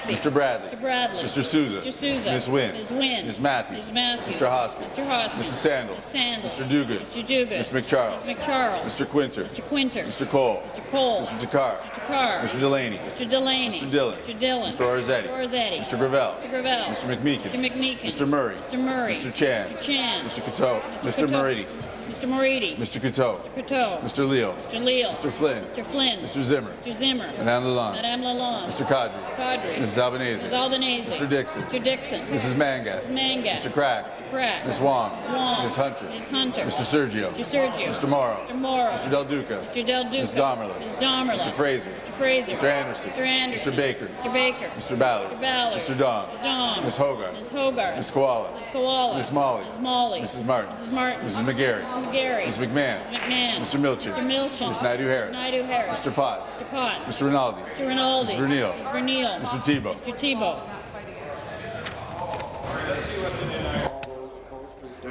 Mr. Bradley. Mr. Bradley. Mr. Souza. Mr. Souza. Ms. Wynne. Ms. Wynne. Ms. Matthews. Ms. Matthews. Mr. Hoskins. Mr. Hoskins. Mrs. Sandals. Ms. Sandals. Mr. Duguid. Mr. Duguid. Ms. McCharles. Ms. McCharles. Mr. Quinter. Mr. Quinter. Mr. Cole. Mr. Cole. Mr. Takar. Mr. Takar. Mr. Delaney. Mr. Delaney. Mr. Dillon. Mr. Dillon. Mr. Orizzetti. Mr. Orizzetti. Mr. Gravel. Mr. Gravel. Mr. McMeekin. Mr. McMeekin. Mr. Murray. Mr. Murray. Mr. Chan. Mr. Chan. Mr. Coteau. Mr. Mr. Coteau. Mr. Moridi. Mr. Couteau, Mr. Couteau. Mr. Leo, Mr. Leal. Mr. Flynn, Mr. Flynn. Mr. Zimmer, Mr. Zimmer. Madame Lalonde, Madame Lalonde. Mr. Cadre, Mr. Cadre. Mrs. Albanese, Mrs. Albanese. Mr. Dixon, Mr. Dixon. Mrs. Mangat, Mrs. Mangat. Mr. Crack, Crack. Ms. Wong, Ms. Wong. Ms. Hunter, Ms. Hunter. Mr. Sergio, Mr. Sergio. Mr. Morrow, Mr. Morrow. Mr. Del Duca, Mr. Del Duca. Ms. Domerlin, Ms. Domerlin. Mr. Fraser, Mr. Fraser. Mr. Anderson, Mr. Anderson. Mr. Baker, Mr. Baker. Mr. Ballard, Mr. Ballard. Mr. Don, Mr. Don. Ms. Hogarth, Ms. Hogarth. Ms. Koala, Ms. Koala. Ms. Molly, Ms. Molly. Mrs. Martin, Mrs. Martin. Mrs. McGarry, Mrs. McGarry. Ms. McMahon, Ms. McMahon. Mr. Milchin, Mr. Milchin. Ms. Naidu Harris, Ms. Naidu Harris. Mr. Potts, Mr. Potts. Mr. Rinaldi, Mr. Rinaldi. Mr. Neal. Mr. Neal. Mr. Tebow. Mr. Tebow.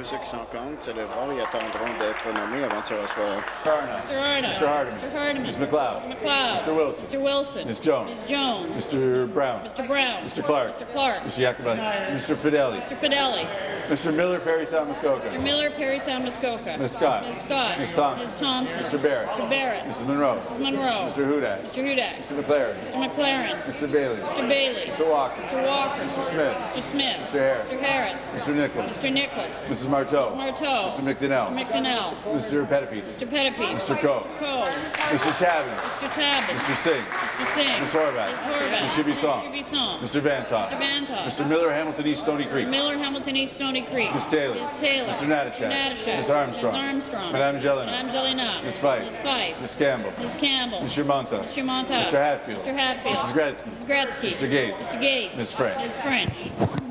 Tous ceux qui sont contre se lèveront et attendront d'être nommés avant de se rasseoir. Carna, Mr. Arna. Mr. Hardeman, Mr. Hardeman. Ms. McLeod, Mr. McLeod. Mr. Wilson, Mr. Wilson. Ms. Jones, Ms. Jones. Mr. Brown, Mr. Brown. Mr. Clark, Mr. Clark. Mr. Yacoba, Mr. Fidelli, Mr. Fidelli. Mr. Miller, Perry Sound Muskoka. Mr. Miller, Perry Sound, Muskoka. Ms. Scott, Ms. Scott. Ms. Thompson, Ms. Thompson. Mr. Barrett, Mr. Barrett. Mrs. Monroe, Mrs. Monroe. Mr. Hudak, Mr. Hudak. Mr. McLaren, Mr. McLaren. Mr. Bailey, Mr. Bailey. Mr. Walker, Mr. Walker. Mr. Smith, Mr. Smith. Mr. Harris, Mr. Harris. Mr. Nichols, Mr. Nichols. Mrs. Marteau, Mr. Marteau. Mr. McDonnell, Mr. McDonnell. Mr. Pettipies, Mr. Pettipies. Mr. Coe, Mr. Coe. Mr. Tabbins, Mr. Tabbins. Mr. Singh, Mr. Singh. Ms. Horvath, Ms. Horvath. Ms. Shibisong, Ms. Shibisong. Mr. Vantoff, Mr. Vantoff. Mr. Miller, Hamilton East Stony Creek, Miller, Hamilton East, Stony Creek. Ms. Taylor, Ms. Taylor. Mr. Natashak, Mr. Natashak. Ms. Armstrong, Ms. Armstrong. Madame Jelena, Madame Jelena. Ms. Fife, Ms. Fife. Ms. Campbell, Ms. Campbell. Mr. Monta, Mr. Monta. Mr. Hatfield, Mr. Hatfield. Mrs. Gretzky, Mrs. Gretzky. Mr. Gates, Mr. Gates. Ms. French. Ms. French.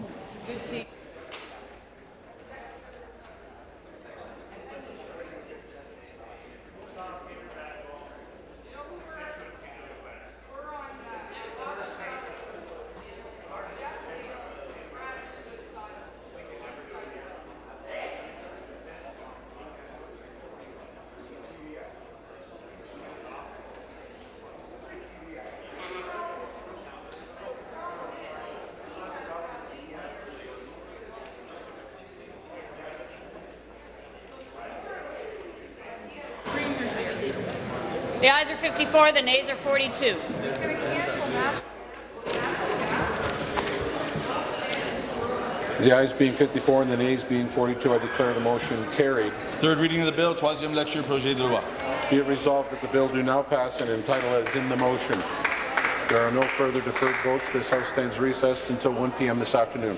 44, the nays are 42. The ayes being 54 and the nays being 42, I declare the motion carried. Third reading of the bill, troisième lecture, projet de loi. Be it resolved that the bill do now pass and entitle as in the motion. There are no further deferred votes. This House stands recessed until 1 p.m. this afternoon.